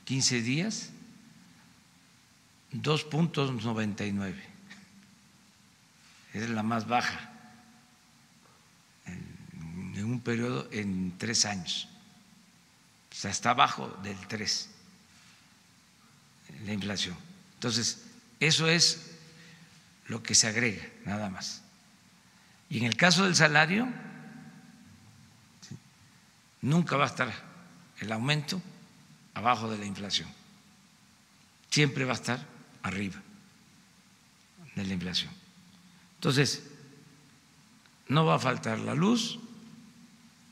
Speaker 1: 15 días, 2.99. Es la más baja en un periodo en tres años. O sea, está abajo del 3 la inflación. Entonces, eso es lo que se agrega, nada más. Y en el caso del salario, nunca va a estar el aumento abajo de la inflación. Siempre va a estar arriba de la inflación. Entonces, no va a faltar la luz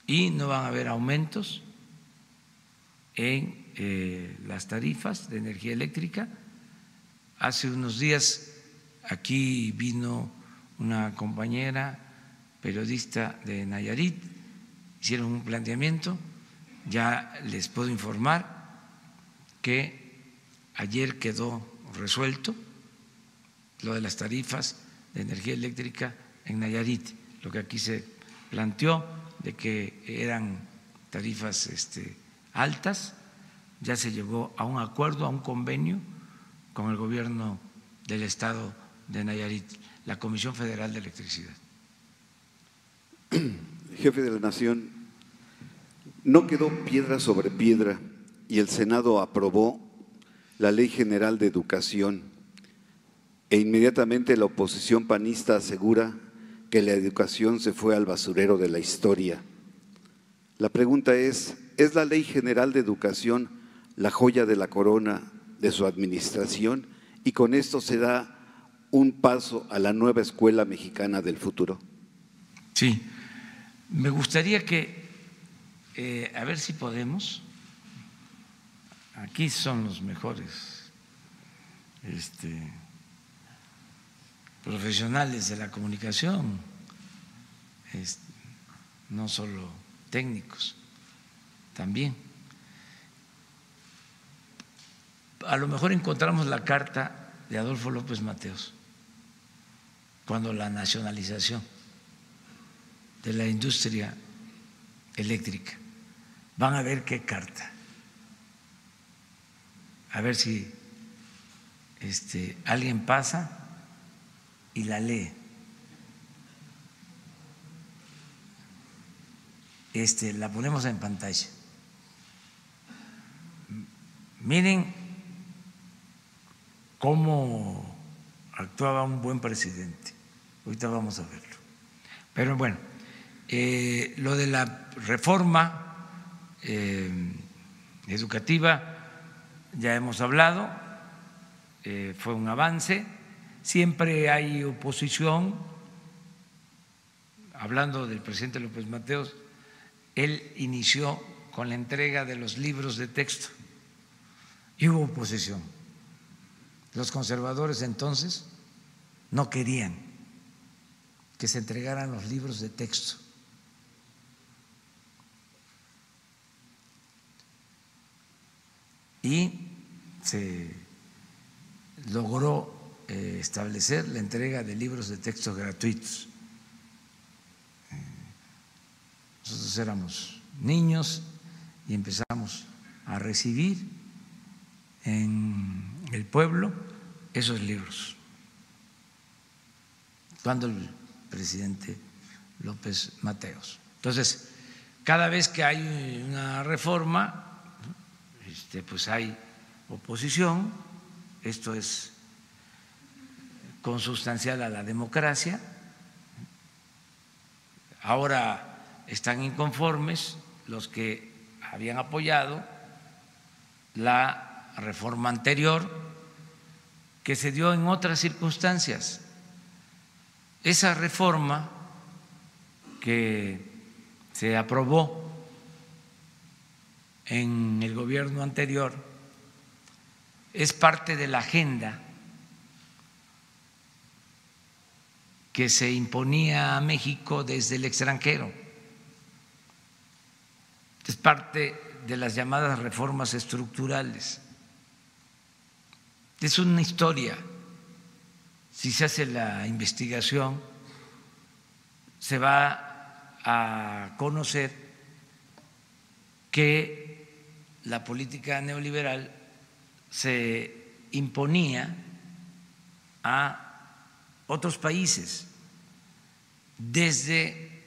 Speaker 1: y no van a haber aumentos en eh, las tarifas de energía eléctrica. Hace unos días aquí vino una compañera periodista de Nayarit, hicieron un planteamiento, ya les puedo informar que ayer quedó resuelto lo de las tarifas de energía eléctrica en Nayarit, lo que aquí se planteó de que eran tarifas este, altas, ya se llegó a un acuerdo, a un convenio con el gobierno del estado de Nayarit, la Comisión Federal de Electricidad. <clears throat>
Speaker 20: Jefe de la Nación, no quedó piedra sobre piedra y el Senado aprobó la Ley General de Educación e inmediatamente la oposición panista asegura que la educación se fue al basurero de la historia. La pregunta es, ¿es la Ley General de Educación la joya de la corona de su administración y con esto se da un paso a la nueva escuela mexicana del futuro?
Speaker 1: Sí, me gustaría que, eh, a ver si podemos, aquí son los mejores este, profesionales de la comunicación, no solo técnicos, también. A lo mejor encontramos la carta de Adolfo López Mateos, cuando la nacionalización de la industria eléctrica. Van a ver qué carta. A ver si este, alguien pasa y la lee. Este, la ponemos en pantalla. Miren cómo actuaba un buen presidente. Ahorita vamos a verlo. Pero bueno, eh, lo de la reforma eh, educativa ya hemos hablado, eh, fue un avance siempre hay oposición. Hablando del presidente López Mateos, él inició con la entrega de los libros de texto y hubo oposición. Los conservadores entonces no querían que se entregaran los libros de texto. Y se logró establecer la entrega de libros de texto gratuitos. Eh, nosotros éramos niños y empezamos a recibir en el pueblo esos libros. Cuando el presidente López Mateos. Entonces, cada vez que hay una reforma, este, pues hay oposición, esto es consustancial a la democracia. Ahora están inconformes los que habían apoyado la reforma anterior que se dio en otras circunstancias. Esa reforma que se aprobó en el gobierno anterior es parte de la agenda que se imponía a México desde el extranjero. Es parte de las llamadas reformas estructurales. Es una historia. Si se hace la investigación, se va a conocer que la política neoliberal se imponía a otros países desde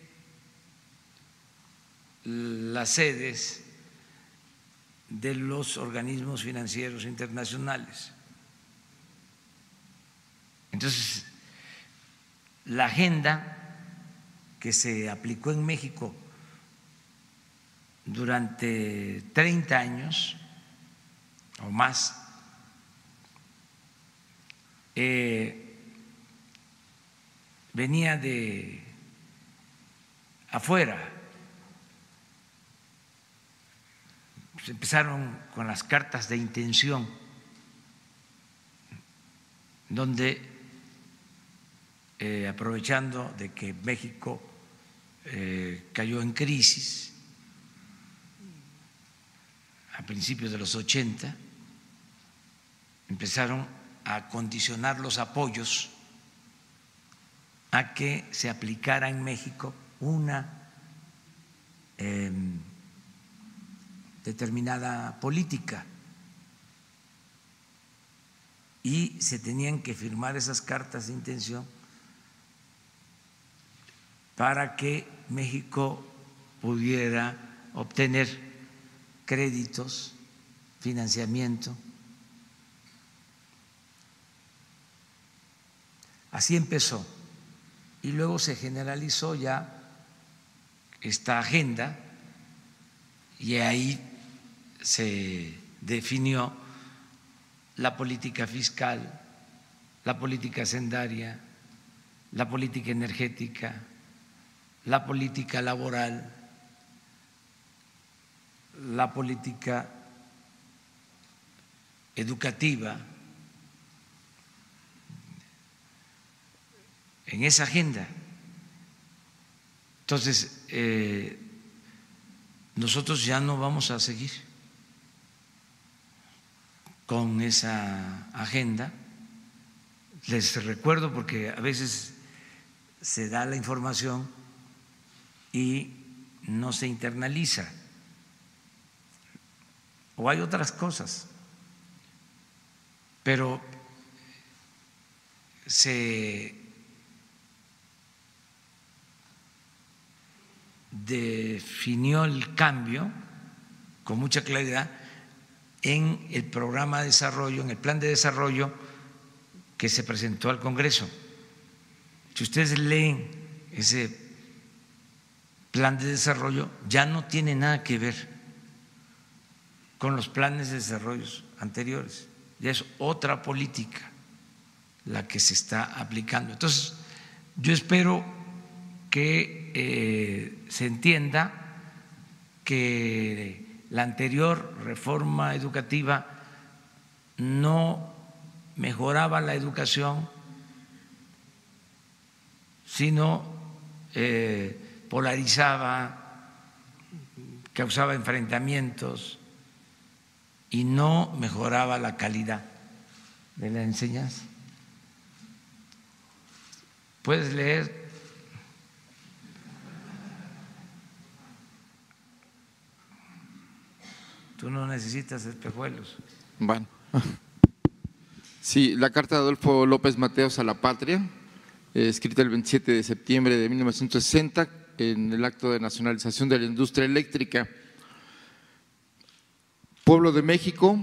Speaker 1: las sedes de los organismos financieros internacionales. Entonces, la agenda que se aplicó en México durante 30 años o más, eh, venía de afuera. empezaron con las cartas de intención, donde eh, aprovechando de que México eh, cayó en crisis a principios de los 80, empezaron a condicionar los apoyos a que se aplicara en México una em, determinada política y se tenían que firmar esas cartas de intención para que México pudiera obtener créditos, financiamiento. Así empezó y luego se generalizó ya esta agenda y ahí se definió la política fiscal, la política sendaria, la política energética, la política laboral, la política educativa, en esa agenda. Entonces, eh, nosotros ya no vamos a seguir con esa agenda. Les recuerdo porque a veces se da la información y no se internaliza. O hay otras cosas, pero se definió el cambio con mucha claridad en el programa de desarrollo, en el plan de desarrollo que se presentó al Congreso. Si ustedes leen ese plan de desarrollo, ya no tiene nada que ver con los planes de desarrollo anteriores, ya es otra política la que se está aplicando. Entonces, yo espero que eh, se entienda que la anterior reforma educativa no mejoraba la educación, sino eh, polarizaba, causaba enfrentamientos y no mejoraba la calidad de la enseñanza. Puedes leer Tú no necesitas espejuelos.
Speaker 21: Bueno. Sí, la carta de Adolfo López Mateos a la patria, eh, escrita el 27 de septiembre de 1960 en el acto de nacionalización de la industria eléctrica. Pueblo de México,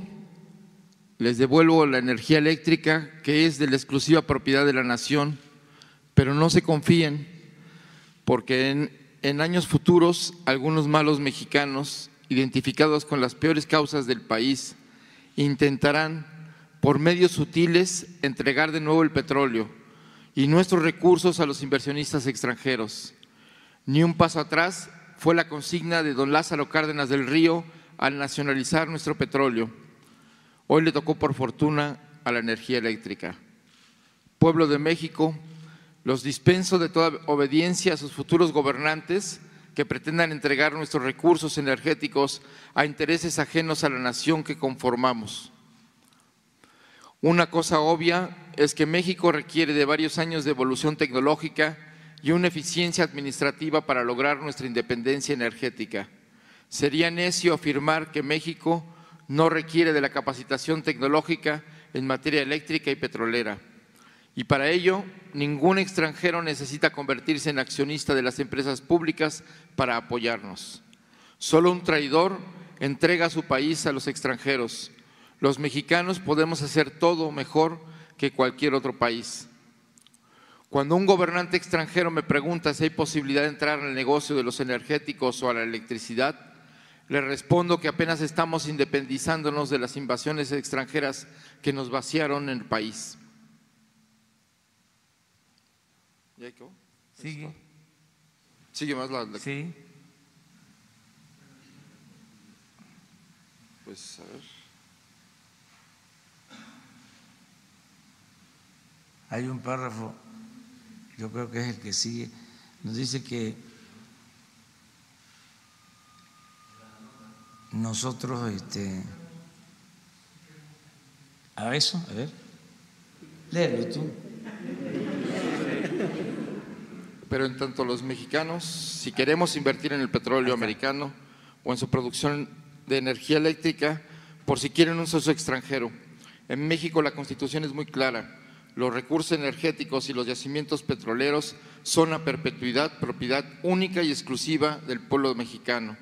Speaker 21: les devuelvo la energía eléctrica que es de la exclusiva propiedad de la nación, pero no se confíen, porque en, en años futuros algunos malos mexicanos, identificados con las peores causas del país, intentarán, por medios sutiles, entregar de nuevo el petróleo y nuestros recursos a los inversionistas extranjeros. Ni un paso atrás fue la consigna de don Lázaro Cárdenas del Río al nacionalizar nuestro petróleo. Hoy le tocó por fortuna a la energía eléctrica. Pueblo de México, los dispenso de toda obediencia a sus futuros gobernantes que pretendan entregar nuestros recursos energéticos a intereses ajenos a la nación que conformamos. Una cosa obvia es que México requiere de varios años de evolución tecnológica y una eficiencia administrativa para lograr nuestra independencia energética. Sería necio afirmar que México no requiere de la capacitación tecnológica en materia eléctrica y petrolera. Y para ello, ningún extranjero necesita convertirse en accionista de las empresas públicas para apoyarnos. Solo un traidor entrega su país a los extranjeros. Los mexicanos podemos hacer todo mejor que cualquier otro país. Cuando un gobernante extranjero me pregunta si hay posibilidad de entrar en el negocio de los energéticos o a la electricidad, le respondo que apenas estamos independizándonos de las invasiones extranjeras que nos vaciaron en el país.
Speaker 1: Sigue.
Speaker 21: Sigue más la, la-
Speaker 1: Sí.
Speaker 21: Pues a ver.
Speaker 1: Hay un párrafo, yo creo que es el que sigue, nos dice que nosotros, este, a eso, a ver, léelo tú.
Speaker 21: Pero en tanto los mexicanos, si queremos invertir en el petróleo americano o en su producción de energía eléctrica, por si quieren un socio extranjero, en México la constitución es muy clara. Los recursos energéticos y los yacimientos petroleros son a perpetuidad propiedad única y exclusiva del pueblo mexicano.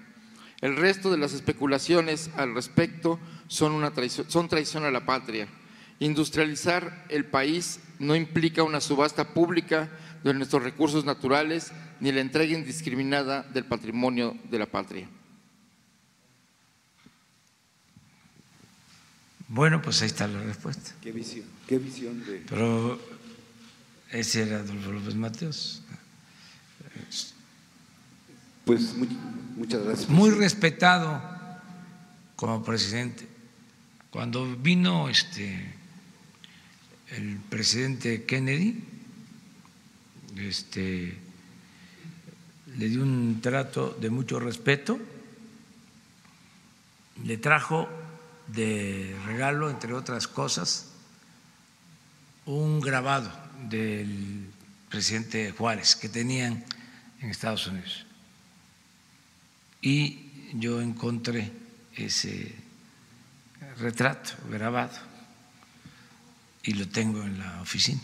Speaker 21: El resto de las especulaciones al respecto son, una traición, son traición a la patria. Industrializar el país no implica una subasta pública de nuestros recursos naturales ni la entrega indiscriminada del patrimonio de la patria.
Speaker 1: Bueno, pues ahí está la respuesta.
Speaker 20: ¿Qué visión? ¿Qué visión de...?
Speaker 1: Pero ese era Adolfo López Mateos.
Speaker 20: Pues mu- muchas gracias.
Speaker 1: Muy respetado como presidente. Cuando vino este el presidente Kennedy, este, le dio un trato de mucho respeto, le trajo de regalo, entre otras cosas, un grabado del presidente Juárez que tenían en Estados Unidos. Y yo encontré ese retrato grabado y lo tengo en la oficina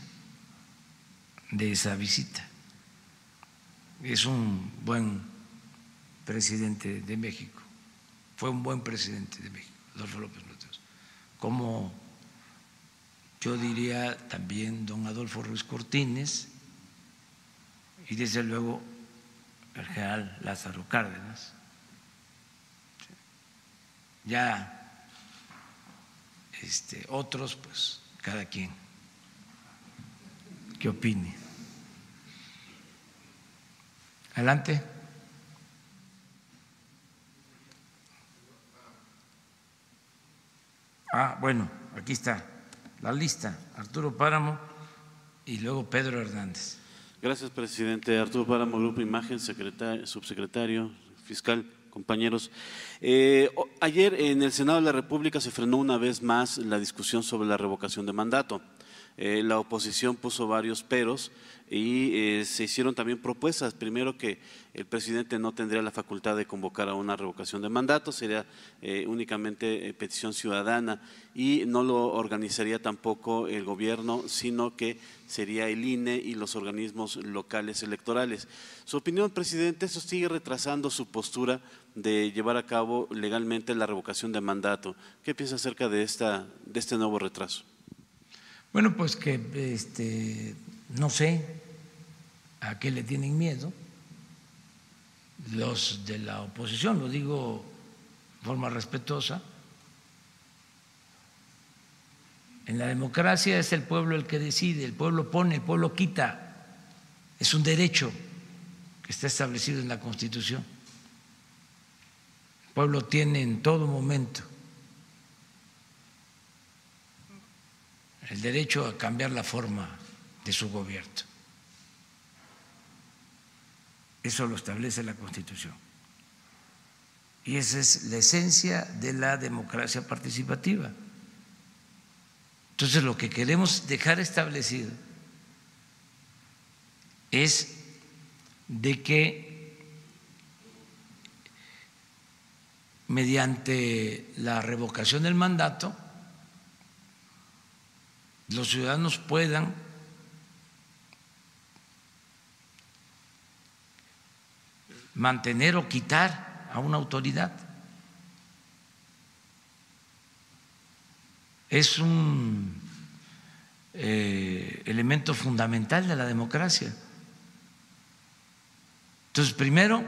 Speaker 1: de esa visita. Es un buen presidente de México, fue un buen presidente de México, Adolfo López Mateos. Como yo diría también don Adolfo Ruiz Cortines y desde luego el general Lázaro Cárdenas. Ya este, otros, pues cada quien que opine. Adelante. Ah, bueno, aquí está la lista. Arturo Páramo y luego Pedro Hernández.
Speaker 15: Gracias, presidente. Arturo Páramo, Grupo Imagen, secretario, subsecretario, fiscal, compañeros. Eh, ayer en el Senado de la República se frenó una vez más la discusión sobre la revocación de mandato. Eh, la oposición puso varios peros y eh, se hicieron también propuestas. Primero que el presidente no tendría la facultad de convocar a una revocación de mandato, sería eh, únicamente petición ciudadana y no lo organizaría tampoco el gobierno, sino que sería el INE y los organismos locales electorales. Su opinión, presidente, eso sigue retrasando su postura de llevar a cabo legalmente la revocación de mandato. ¿Qué piensa acerca de, esta, de este nuevo retraso?
Speaker 1: Bueno, pues que este, no sé a qué le tienen miedo los de la oposición, lo digo de forma respetuosa. En la democracia es el pueblo el que decide, el pueblo pone, el pueblo quita. Es un derecho que está establecido en la Constitución. El pueblo tiene en todo momento el derecho a cambiar la forma de su gobierno. Eso lo establece la Constitución. Y esa es la esencia de la democracia participativa. Entonces lo que queremos dejar establecido es de que mediante la revocación del mandato los ciudadanos puedan mantener o quitar a una autoridad. Es un eh, elemento fundamental de la democracia. Entonces, primero,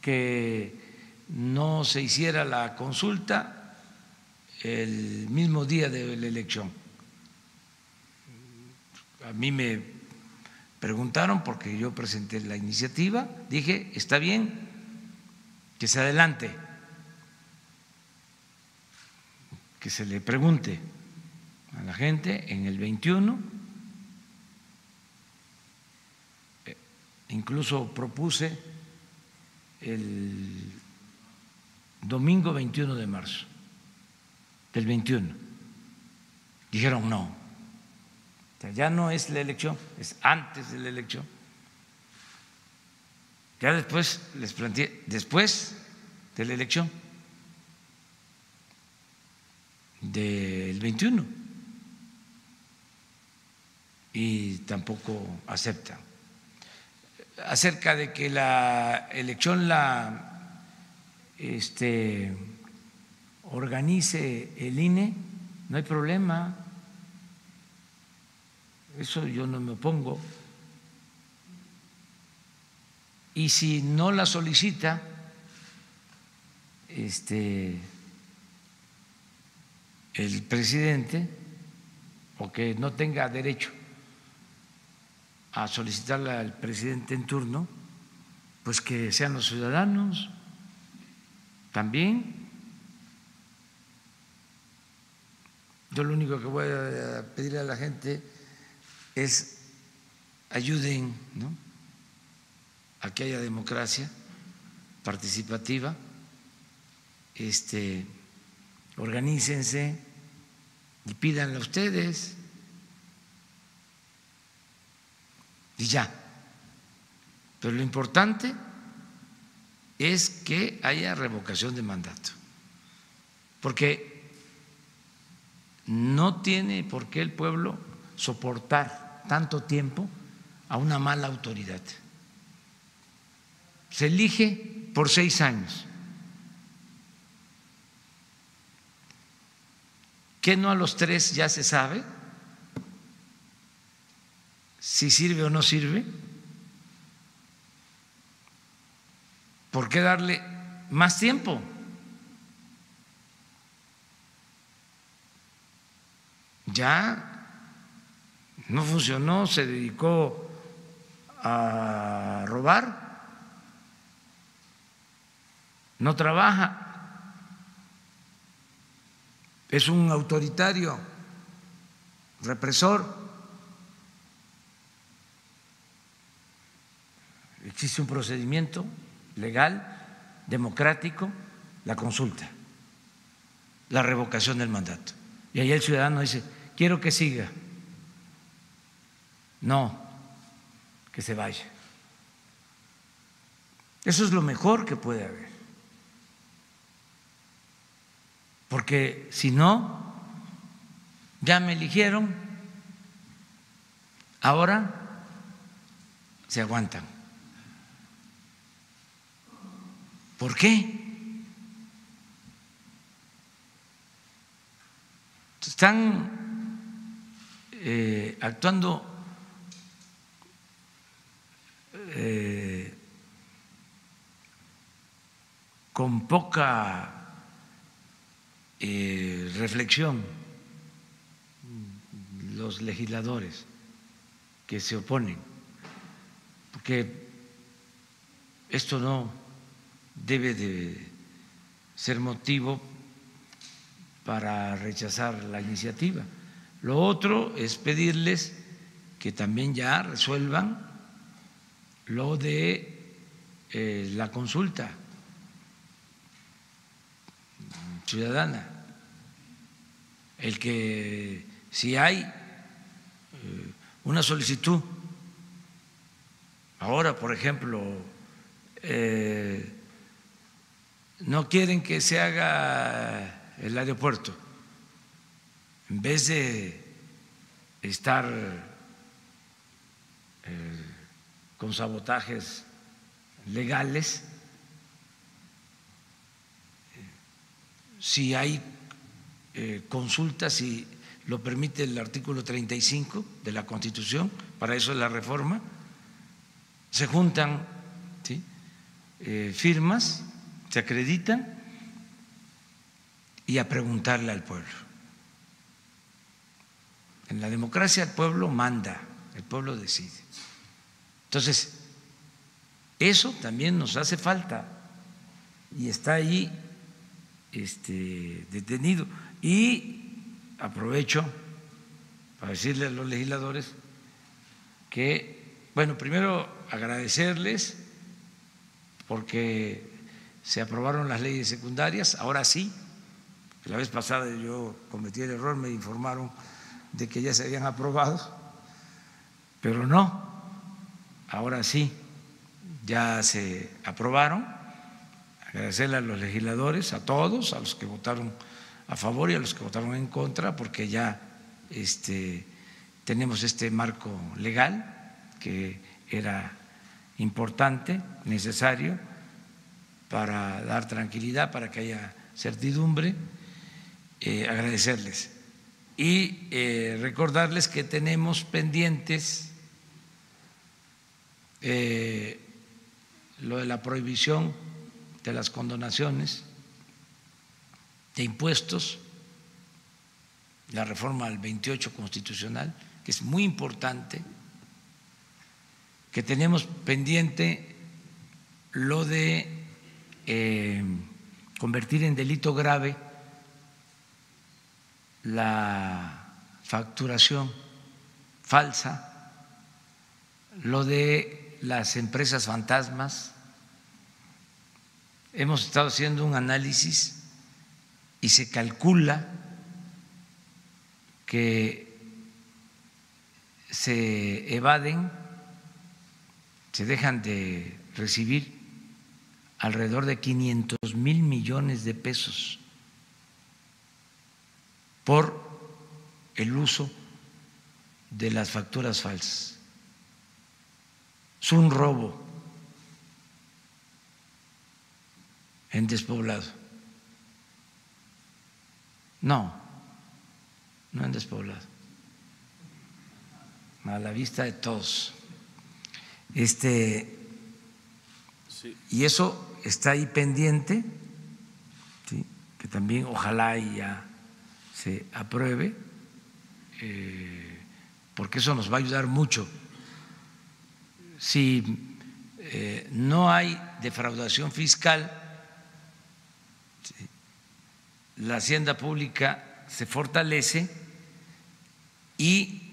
Speaker 1: que no se hiciera la consulta el mismo día de la elección. A mí me preguntaron porque yo presenté la iniciativa, dije, está bien que se adelante, que se le pregunte a la gente en el 21, eh, incluso propuse el domingo 21 de marzo, del 21. Dijeron no, ya no es la elección, es antes de la elección. Ya después les planteé, después de la elección del 21 y tampoco aceptan. Acerca de que la elección la este, organice el INE, no hay problema eso yo no me opongo. Y si no la solicita, este, el presidente, o que no tenga derecho a solicitarla al presidente en turno, pues que sean los ciudadanos también. Yo lo único que voy a pedirle a la gente es ayuden a que haya democracia participativa, este, organícense y pídanle a ustedes. Y ya. Pero lo importante es que haya revocación de mandato, porque no tiene por qué el pueblo soportar tanto tiempo a una mala autoridad. Se elige por seis años. ¿Qué no a los tres ya se sabe? Si sirve o no sirve. ¿Por qué darle más tiempo? Ya no funcionó, se dedicó a robar, no trabaja, es un autoritario, represor. Existe un procedimiento legal, democrático, la consulta, la revocación del mandato. Y ahí el ciudadano dice, quiero que siga. No, que se vaya. Eso es lo mejor que puede haber. Porque si no, ya me eligieron, ahora se aguantan. ¿Por qué? Están eh, actuando eh, con poca eh, reflexión los legisladores que se oponen, porque esto no debe de ser motivo para rechazar la iniciativa. Lo otro es pedirles que también ya resuelvan lo de eh, la consulta ciudadana, el que si hay eh, una solicitud, ahora por ejemplo, eh, no quieren que se haga el aeropuerto, en vez de estar con sabotajes legales, si hay eh, consultas, si lo permite el artículo 35 de la Constitución, para eso es la reforma, se juntan eh, firmas, se acreditan y a preguntarle al pueblo. En la democracia el pueblo manda, el pueblo decide. Entonces, eso también nos hace falta. Y está ahí este, detenido. Y aprovecho para decirle a los legisladores que, bueno, primero agradecerles porque se aprobaron las leyes secundarias, ahora sí, la vez pasada yo cometí el error, me informaron de que ya se habían aprobado, pero no, ahora sí, ya se aprobaron. Agradecerle a los legisladores, a todos, a los que votaron a favor y a los que votaron en contra, porque ya este, tenemos este marco legal que era importante, necesario, para dar tranquilidad, para que haya certidumbre. Eh, agradecerles y eh, recordarles que tenemos pendientes eh, lo de la prohibición de las condonaciones de impuestos, la reforma al 28 constitucional, que es muy importante, que tenemos pendiente lo de eh, convertir en delito grave la facturación falsa, lo de las empresas fantasmas. Hemos estado haciendo un análisis y se calcula que se evaden, se dejan de recibir alrededor de 500 mil millones de pesos por el uso de las facturas falsas es un robo en despoblado. No, no en despoblado. A la vista de todos. Este, y eso está ahí pendiente, que también ojalá ya se apruebe, eh, porque eso nos va a ayudar mucho si eh, no hay defraudación fiscal, la hacienda pública se fortalece y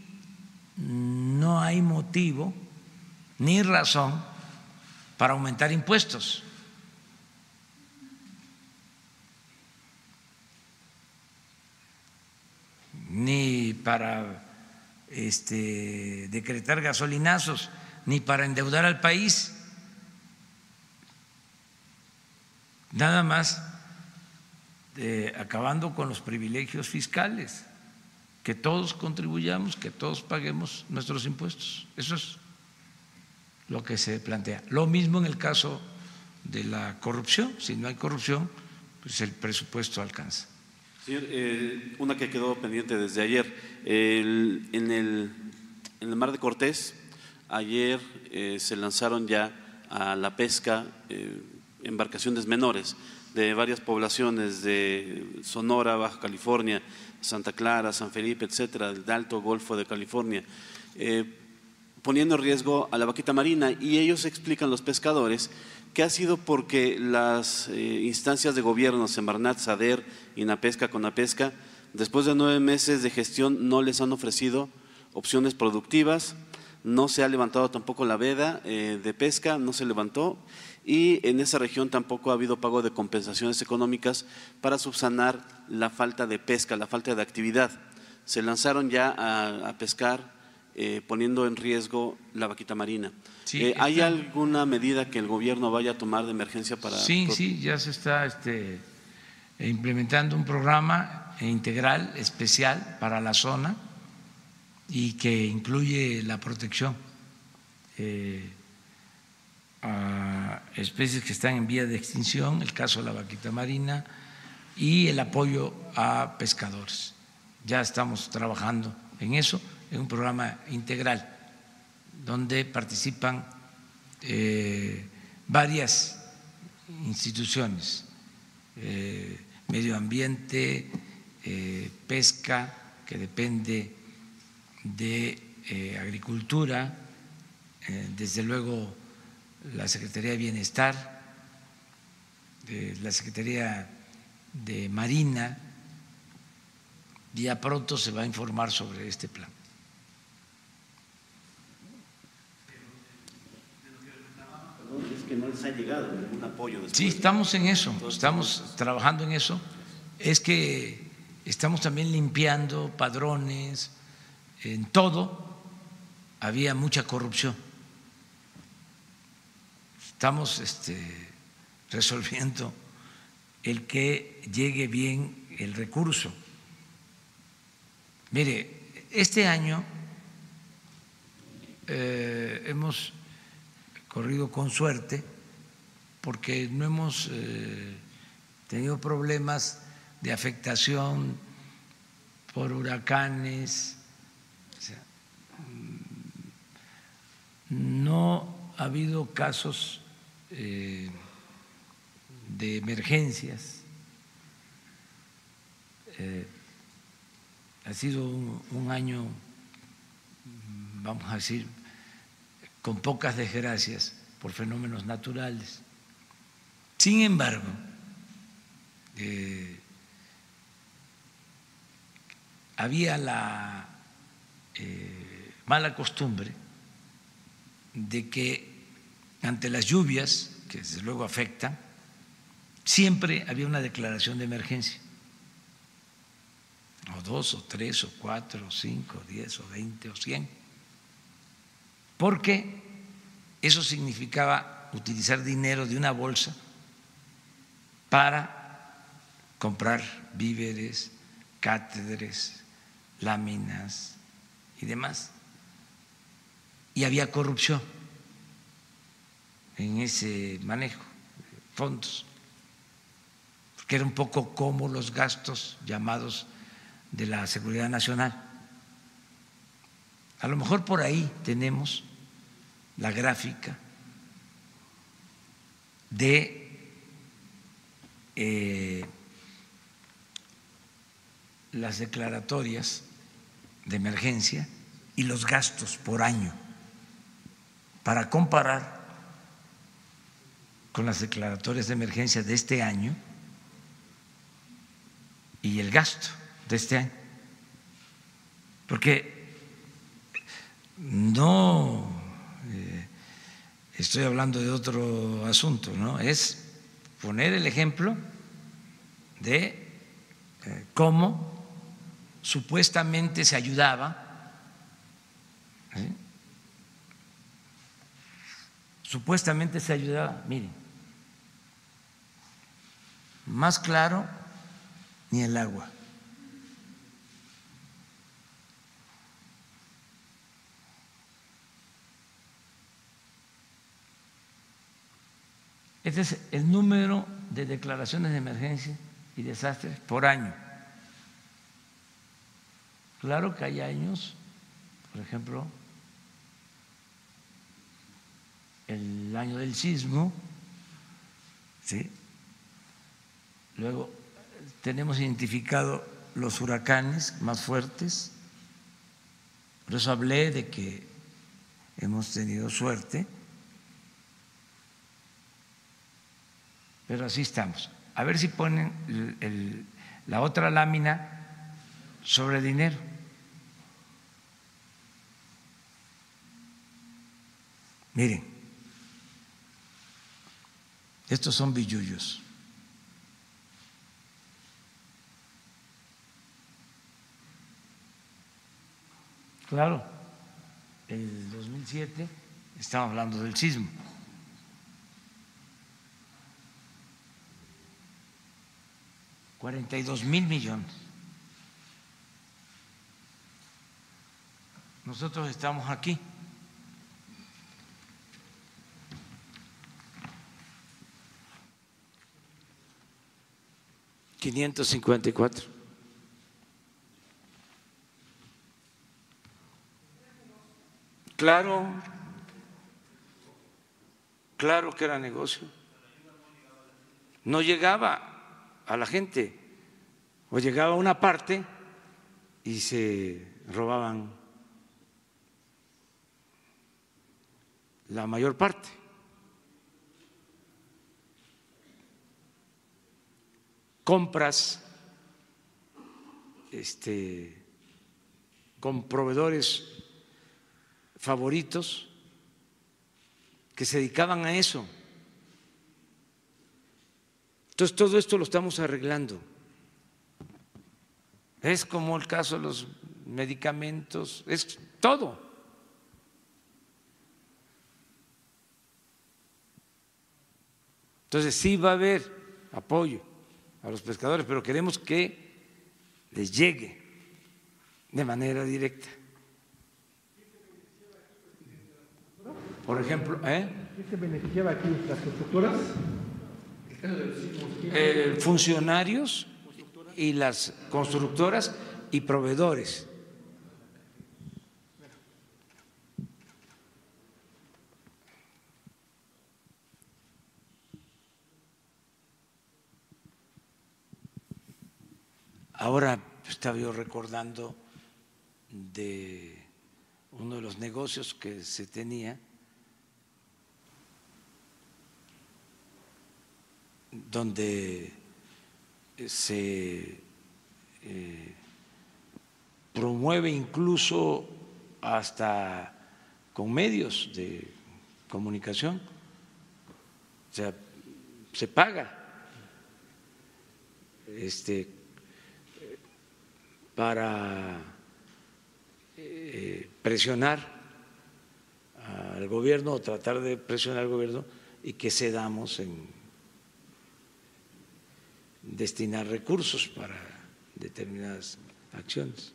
Speaker 1: no hay motivo ni razón para aumentar impuestos. ni para este, decretar gasolinazos ni para endeudar al país, nada más acabando con los privilegios fiscales, que todos contribuyamos, que todos paguemos nuestros impuestos. Eso es lo que se plantea. Lo mismo en el caso de la corrupción. Si no hay corrupción, pues el presupuesto alcanza.
Speaker 15: Señor, eh, una que quedó pendiente desde ayer. En el Mar de Cortés, ayer eh, se lanzaron ya a la pesca eh, embarcaciones menores de varias poblaciones de Sonora, Baja California, Santa Clara, San Felipe, etcétera, del Alto Golfo de California, eh, poniendo en riesgo a la vaquita marina. Y ellos explican, los pescadores, que ha sido porque las instancias de gobierno, Semarnat, SADER, INAPESCA, CONAPESCA, después de nueve meses de gestión no les han ofrecido opciones productivas, no se ha levantado tampoco la veda eh, de pesca, no se levantó y en esa región tampoco ha habido pago de compensaciones económicas para subsanar la falta de pesca, la falta de actividad. Se lanzaron ya a, a pescar eh, poniendo en riesgo la vaquita marina.
Speaker 1: Sí,
Speaker 15: Eh, ¿Hay
Speaker 1: está-
Speaker 15: alguna medida que el gobierno vaya a tomar de emergencia para
Speaker 1: Sí, sí, ya se está este, implementando un programa integral especial para la zona y que incluye la protección eh, a especies que están en vía de extinción, el caso de la vaquita marina, y el apoyo a pescadores. Ya estamos trabajando en eso, en un programa integral donde participan eh, varias instituciones, eh, medio ambiente, pesca, que depende de eh, agricultura, eh, desde luego la Secretaría de Bienestar, de la Secretaría de Marina, ya pronto se va a informar sobre este plan.
Speaker 15: Es que no les ha llegado ningún apoyo.
Speaker 1: Sí, estamos en eso, estamos trabajando en eso. Es que estamos también limpiando padrones, en todo había mucha corrupción. Estamos este, resolviendo el que llegue bien el recurso. Mire, este año eh, hemos corrido con suerte porque no hemos eh, tenido problemas de afectación por huracanes, o sea, mm, no ha habido casos eh, de emergencias. Eh, ha sido un, año, vamos a decir, con pocas desgracias por fenómenos naturales. Sin embargo, eh, había la mala costumbre de que ante las lluvias, que desde luego afectan, siempre había una declaración de emergencia. O dos, o tres, o cuatro, o cinco, o diez, o veinte, o cien. Porque eso significaba utilizar dinero de una bolsa para comprar víveres, cátedres, láminas y demás. Y había corrupción en ese manejo de fondos, porque era un poco como los gastos llamados de la seguridad nacional. A lo mejor por ahí tenemos la gráfica de eh, las declaratorias de emergencia y los gastos por año para comparar con las declaratorias de emergencia de este año y el gasto de este año. Porque no eh, estoy hablando de otro asunto, ¿no? Es poner el ejemplo de eh, cómo supuestamente se ayudaba. Supuestamente se ayudaba, miren, más claro ni el agua. Este es el número de declaraciones de emergencia y desastres por año. Claro que hay años, por ejemplo, el año del sismo, ¿sí? Luego tenemos identificado los huracanes más fuertes, por eso hablé de que hemos tenido suerte, pero así estamos. A ver si ponen la otra lámina sobre dinero. Miren, estos son billullos. Claro, el 2007 estamos hablando del sismo. Cuarenta y dos mil millones. Nosotros estamos aquí. Quinientos cincuenta y cuatro. Claro, claro que era negocio. No llegaba a la gente, o llegaba una parte y se robaban la mayor parte. Compras este, con proveedores favoritos que se dedicaban a eso. Entonces todo esto lo estamos arreglando. Es como el caso de los medicamentos, es todo. Entonces sí va a haber apoyo a los pescadores, pero queremos que les llegue de manera directa. Por ejemplo, ¿eh?
Speaker 22: ¿Qué se beneficiaba aquí? ¿Las constructoras?
Speaker 1: Eh, funcionarios y las constructoras y proveedores. Ahora estaba yo recordando de uno de los negocios que se tenía donde se eh, promueve incluso hasta con medios de comunicación, o sea, se paga este, para eh, presionar al gobierno o tratar de presionar al gobierno y que cedamos en destinar recursos para determinadas acciones.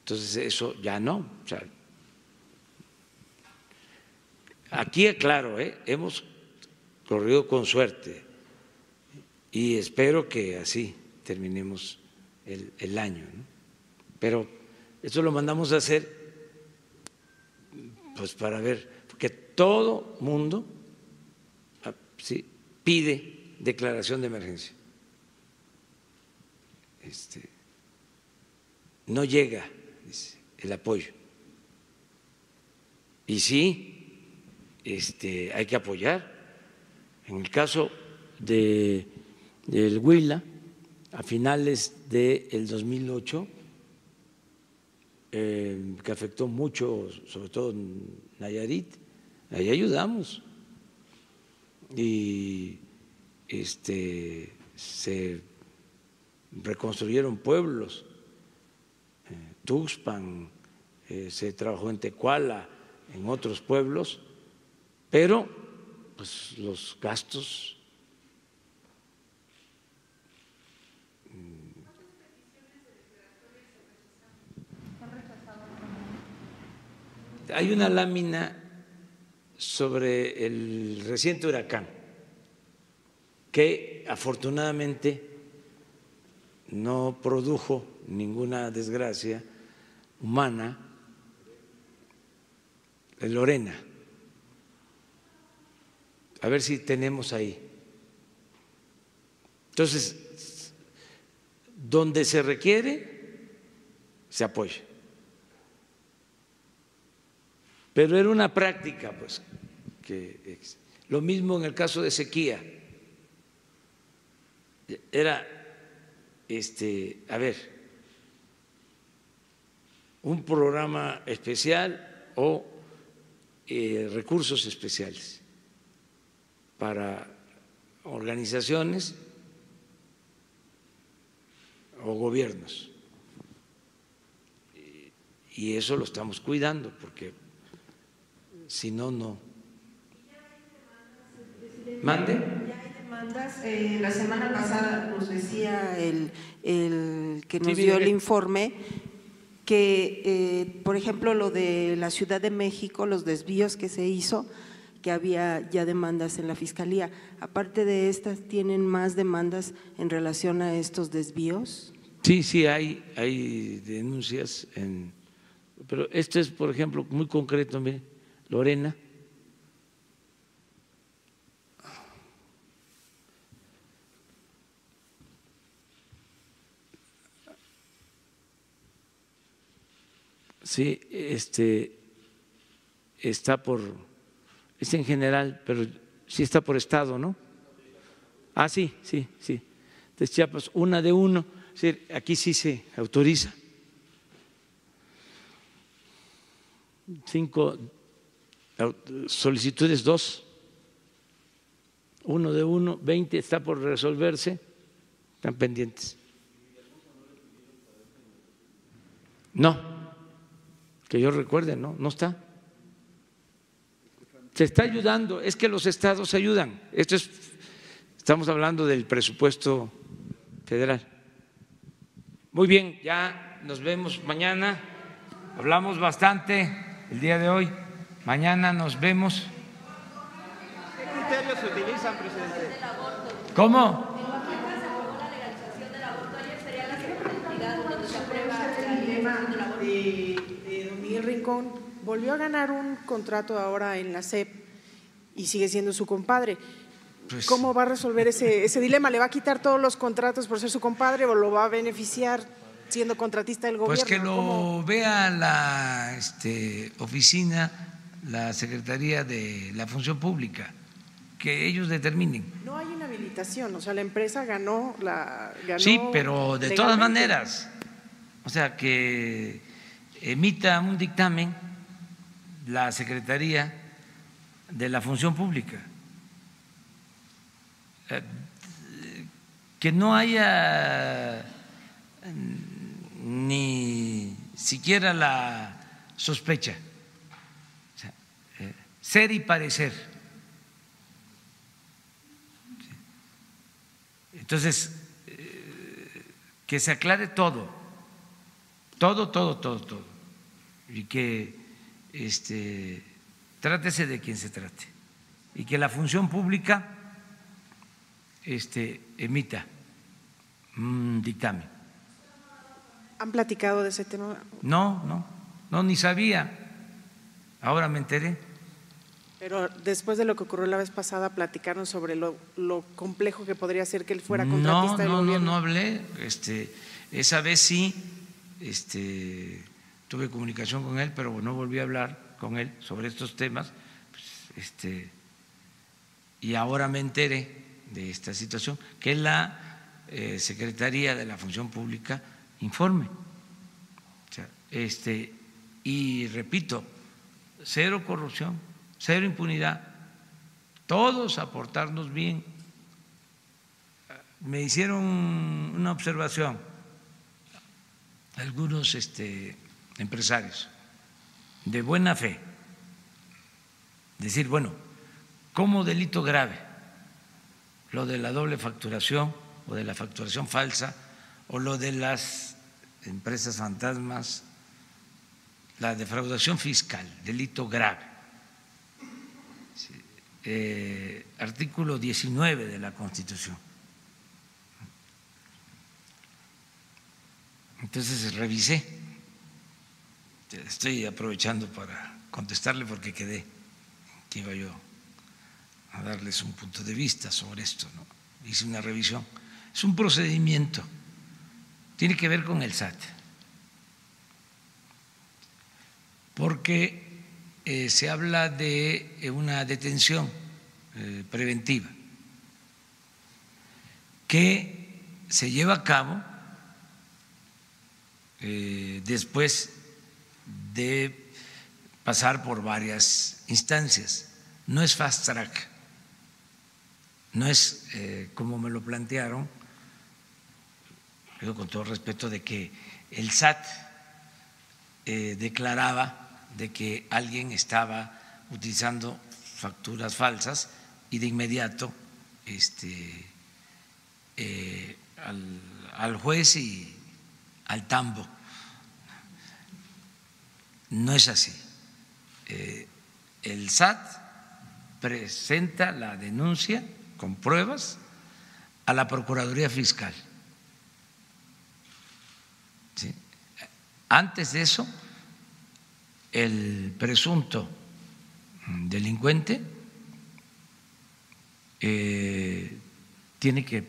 Speaker 1: Entonces eso ya no. aquí, claro, ¿eh? hemos corrido con suerte y espero que así terminemos el, año. Pero eso lo mandamos a hacer pues para ver, porque todo mundo ah, ¿sí? pide declaración de emergencia. Este, no llega el apoyo. Y sí, este, hay que apoyar. En el caso de, del Huila, a finales del 2008, eh, que afectó mucho, sobre todo en Nayarit, ahí ayudamos. Y este, se reconstruyeron pueblos, eh, Tuxpan, eh, se trabajó en Tecuala, en otros pueblos, pero pues, los gastos Hay una lámina sobre el reciente huracán que afortunadamente no produjo ninguna desgracia humana, Lorena. A ver si tenemos ahí. Entonces, donde se requiere, se apoya. Pero era una práctica, pues, que lo mismo en el caso de sequía. Era, este, a ver, un programa especial o eh, recursos especiales para organizaciones o gobiernos. Y eso lo estamos cuidando porque si no, no. ¿Mande?
Speaker 14: Ya hay demandas. Eh, la semana pasada nos decía el, el que nos dio el informe que, eh, por ejemplo, lo de la Ciudad de México, los desvíos que se hizo, que había ya demandas en la Fiscalía. Aparte de estas, ¿tienen más demandas en relación a estos desvíos?
Speaker 1: Sí, sí, hay, hay denuncias, en, pero esto es, por ejemplo, muy concreto, mire, Lorena. Sí, este está por, es en general, pero sí está por estado, ¿no? Ah, sí, sí, sí. De Chiapas, una de uno, aquí sí se autoriza. Cinco solicitudes, dos. Uno de uno, veinte está por resolverse, están pendientes. No, que yo recuerde, no, no está. Se está ayudando, es que los estados ayudan. Esto es, estamos hablando del presupuesto federal. Muy bien, ya nos vemos mañana. Hablamos bastante el día de hoy. Mañana nos vemos.
Speaker 22: ¿Qué criterios se utilizan, presidente?
Speaker 1: ¿Cómo?
Speaker 23: Rincón volvió a ganar un contrato ahora en la CEP y sigue siendo su compadre.
Speaker 1: Pues
Speaker 23: ¿Cómo va a resolver ese, ese dilema? ¿Le va a quitar todos los contratos por ser su compadre o lo va a beneficiar siendo contratista del gobierno?
Speaker 1: Pues que lo vea la este, oficina, la Secretaría de la Función Pública, que ellos determinen.
Speaker 23: No hay inhabilitación, o sea, la empresa ganó la. Ganó
Speaker 1: sí, pero de todas maneras, o sea, que emita un dictamen la Secretaría de la Función Pública. Eh, Que no haya ni siquiera la sospecha, ser y parecer. Entonces, eh, que se aclare todo, todo, todo, todo, todo, y que este, trátese de quien se trate, y que la función pública este, emita un dictamen.
Speaker 23: ¿Han platicado de ese tema?
Speaker 1: No, no, no, ni sabía, ahora me enteré.
Speaker 23: Pero después de lo que ocurrió la vez pasada, platicaron sobre lo, lo complejo que podría ser que él fuera
Speaker 1: No,
Speaker 23: contratista del
Speaker 1: no, no,
Speaker 23: gobierno.
Speaker 1: no hablé. Este, esa vez sí, este, tuve comunicación con él, pero no volví a hablar con él sobre estos temas. pues, este, y ahora me enteré de esta situación, que la eh, Secretaría de la Función Pública informe. O sea, este, y repito, cero corrupción, cero impunidad, todos aportarnos bien. Me hicieron una observación. Algunos este, empresarios de buena fe, decir, bueno, como delito grave lo de la doble facturación o de la facturación falsa o lo de las empresas fantasmas, la defraudación fiscal, delito grave. Eh, artículo 19 de la Constitución. Entonces revisé, estoy aprovechando para contestarle porque quedé que iba yo a darles un punto de vista sobre esto. Hice una revisión. Es un procedimiento, tiene que ver con el SAT, porque eh, se habla de eh, una detención eh, preventiva que se lleva a cabo después de pasar por varias instancias. No es fast track, no es como me lo plantearon, con todo respeto, de que el SAT declaraba de que alguien estaba utilizando facturas falsas y de inmediato este, eh, al, juez y al tambo. No es así. Eh, el SAT presenta la denuncia con pruebas a la Procuraduría Fiscal. Antes de eso, el presunto delincuente eh, tiene que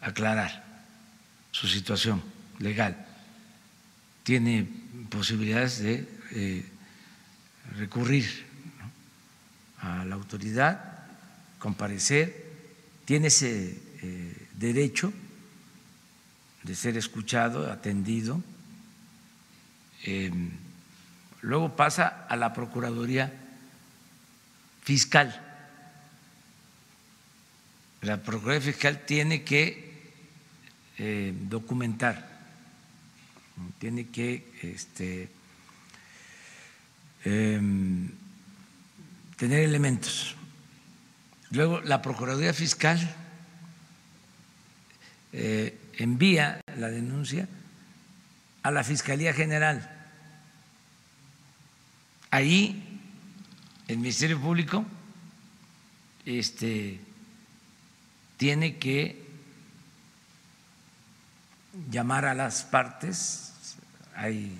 Speaker 1: aclarar su situación legal, tiene posibilidades de eh, recurrir a la autoridad, comparecer, tiene ese eh, derecho de ser escuchado, atendido luego pasa a la Procuraduría Fiscal. La Procuraduría Fiscal tiene que eh, documentar, tiene que este, em, tener elementos. Luego la Procuraduría Fiscal eh, envía la denuncia a la Fiscalía General Ahí el Ministerio Público este, tiene que llamar a las partes, hay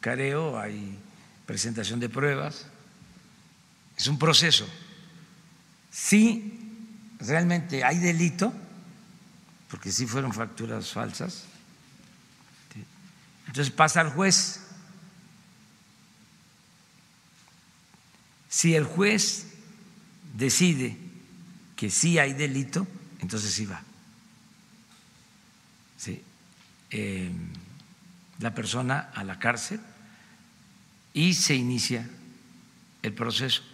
Speaker 1: careo, hay presentación de pruebas, es un proceso. Si realmente hay delito, porque sí fueron facturas falsas, entonces pasa al juez Si el juez decide que sí hay delito, entonces sí va. Em, la persona a la cárcel y se inicia el proceso.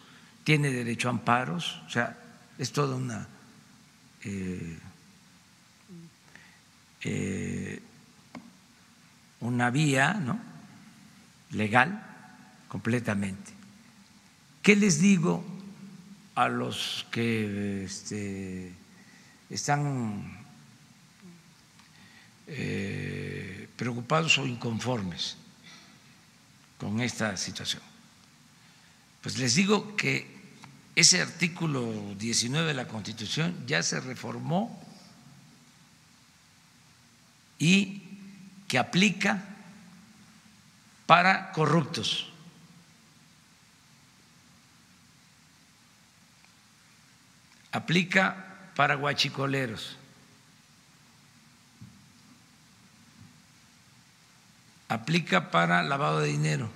Speaker 1: Tiene derecho a amparos, o sea, es toda una eh, eh, una vía ¿no? legal completamente. ¿Qué les digo a los que este, están eh, preocupados o inconformes con esta situación? Pues les digo que ese artículo 19 de la Constitución ya se reformó y que aplica para corruptos. Aplica para guachicoleros, aplica para lavado de dinero,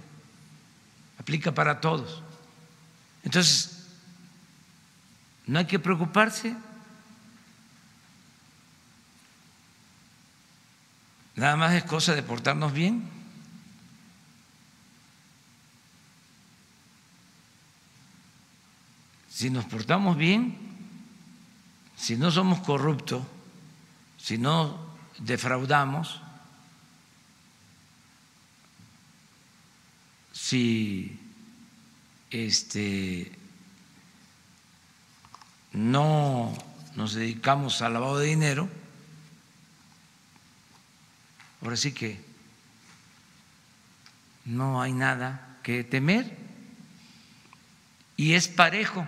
Speaker 1: aplica para todos. Entonces, no hay que preocuparse. Nada más es cosa de portarnos bien. Si nos portamos bien, si no somos corruptos, si no defraudamos, si este, no nos dedicamos al lavado de dinero, ahora sí que no hay nada que temer. Y es parejo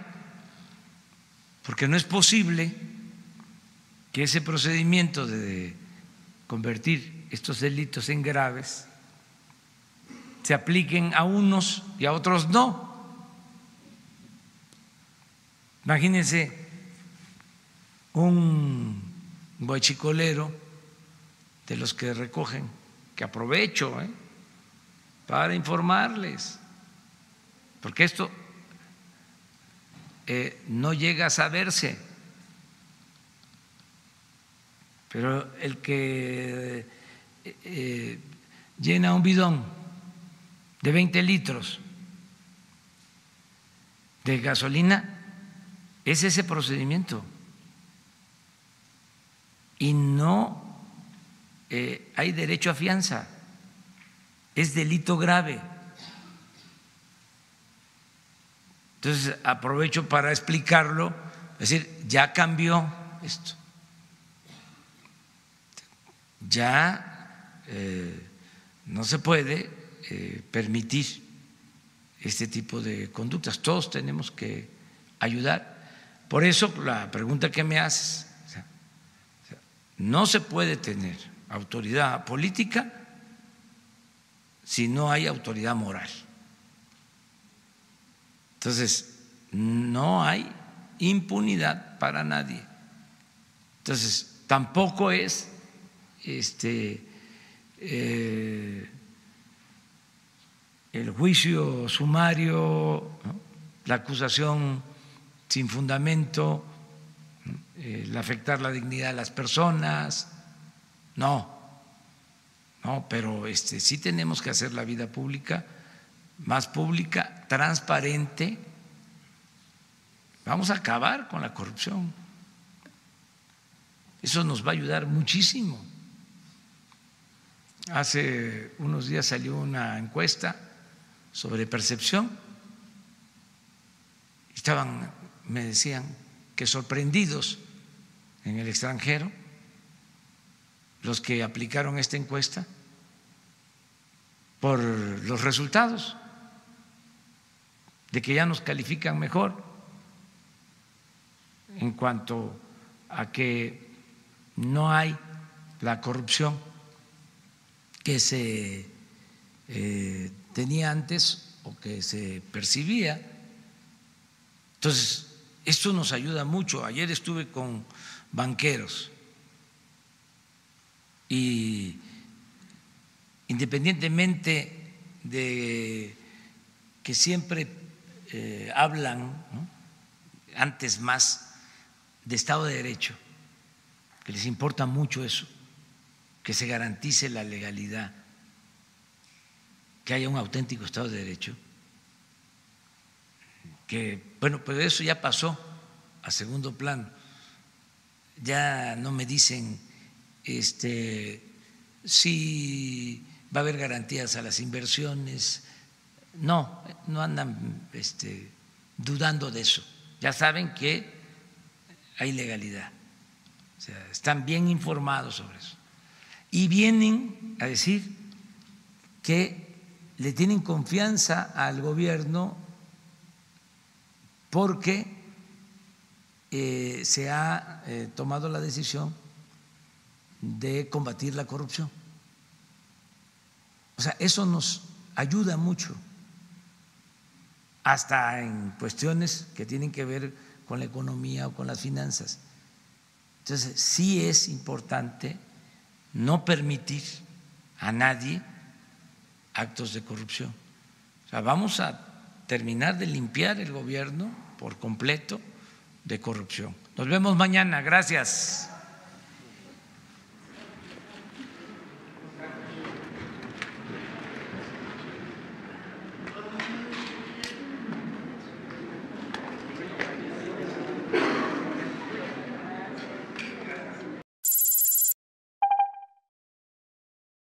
Speaker 1: porque no es posible que ese procedimiento de convertir estos delitos en graves se apliquen a unos y a otros no. Imagínense un guachicolero de los que recogen, que aprovecho ¿eh? para informarles, porque esto eh, no llega a saberse, pero el que eh, llena un bidón de 20 litros de gasolina es ese procedimiento y no eh, hay derecho a fianza, es delito grave. Entonces, aprovecho para explicarlo, es decir, ya cambió esto. Ya eh, no se puede eh, permitir este tipo de conductas. Todos tenemos que ayudar. Por eso la pregunta que me haces, no se puede tener autoridad política si no hay autoridad moral. Entonces, no hay impunidad para nadie. Entonces, tampoco es este eh, el juicio sumario, la acusación sin fundamento, el afectar la dignidad de las personas, no, no, pero este, sí tenemos que hacer la vida pública más pública, transparente. Vamos a acabar con la corrupción. Eso nos va a ayudar muchísimo. Hace unos días salió una encuesta sobre percepción. Estaban, me decían, que sorprendidos en el extranjero los que aplicaron esta encuesta por los resultados de que ya nos califican mejor en cuanto a que no hay la corrupción que se eh, tenía antes o que se percibía. Entonces, esto nos ayuda mucho. Ayer estuve con banqueros y independientemente de que siempre eh, hablan antes más de Estado de Derecho, que les importa mucho eso, que se garantice la legalidad, que haya un auténtico Estado de Derecho, que, bueno, pues eso ya pasó a segundo plano, ya no me dicen este, si va a haber garantías a las inversiones, no, no andan este, dudando de eso. Ya saben que hay legalidad. O sea, están bien informados sobre eso. Y vienen a decir que le tienen confianza al gobierno porque eh, se ha eh, tomado la decisión de combatir la corrupción. O sea, eso nos ayuda mucho hasta en cuestiones que tienen que ver con la economía o con las finanzas. Entonces, sí es importante no permitir a nadie actos de corrupción. O sea, vamos a terminar de limpiar el gobierno por completo de corrupción. Nos vemos mañana. Gracias.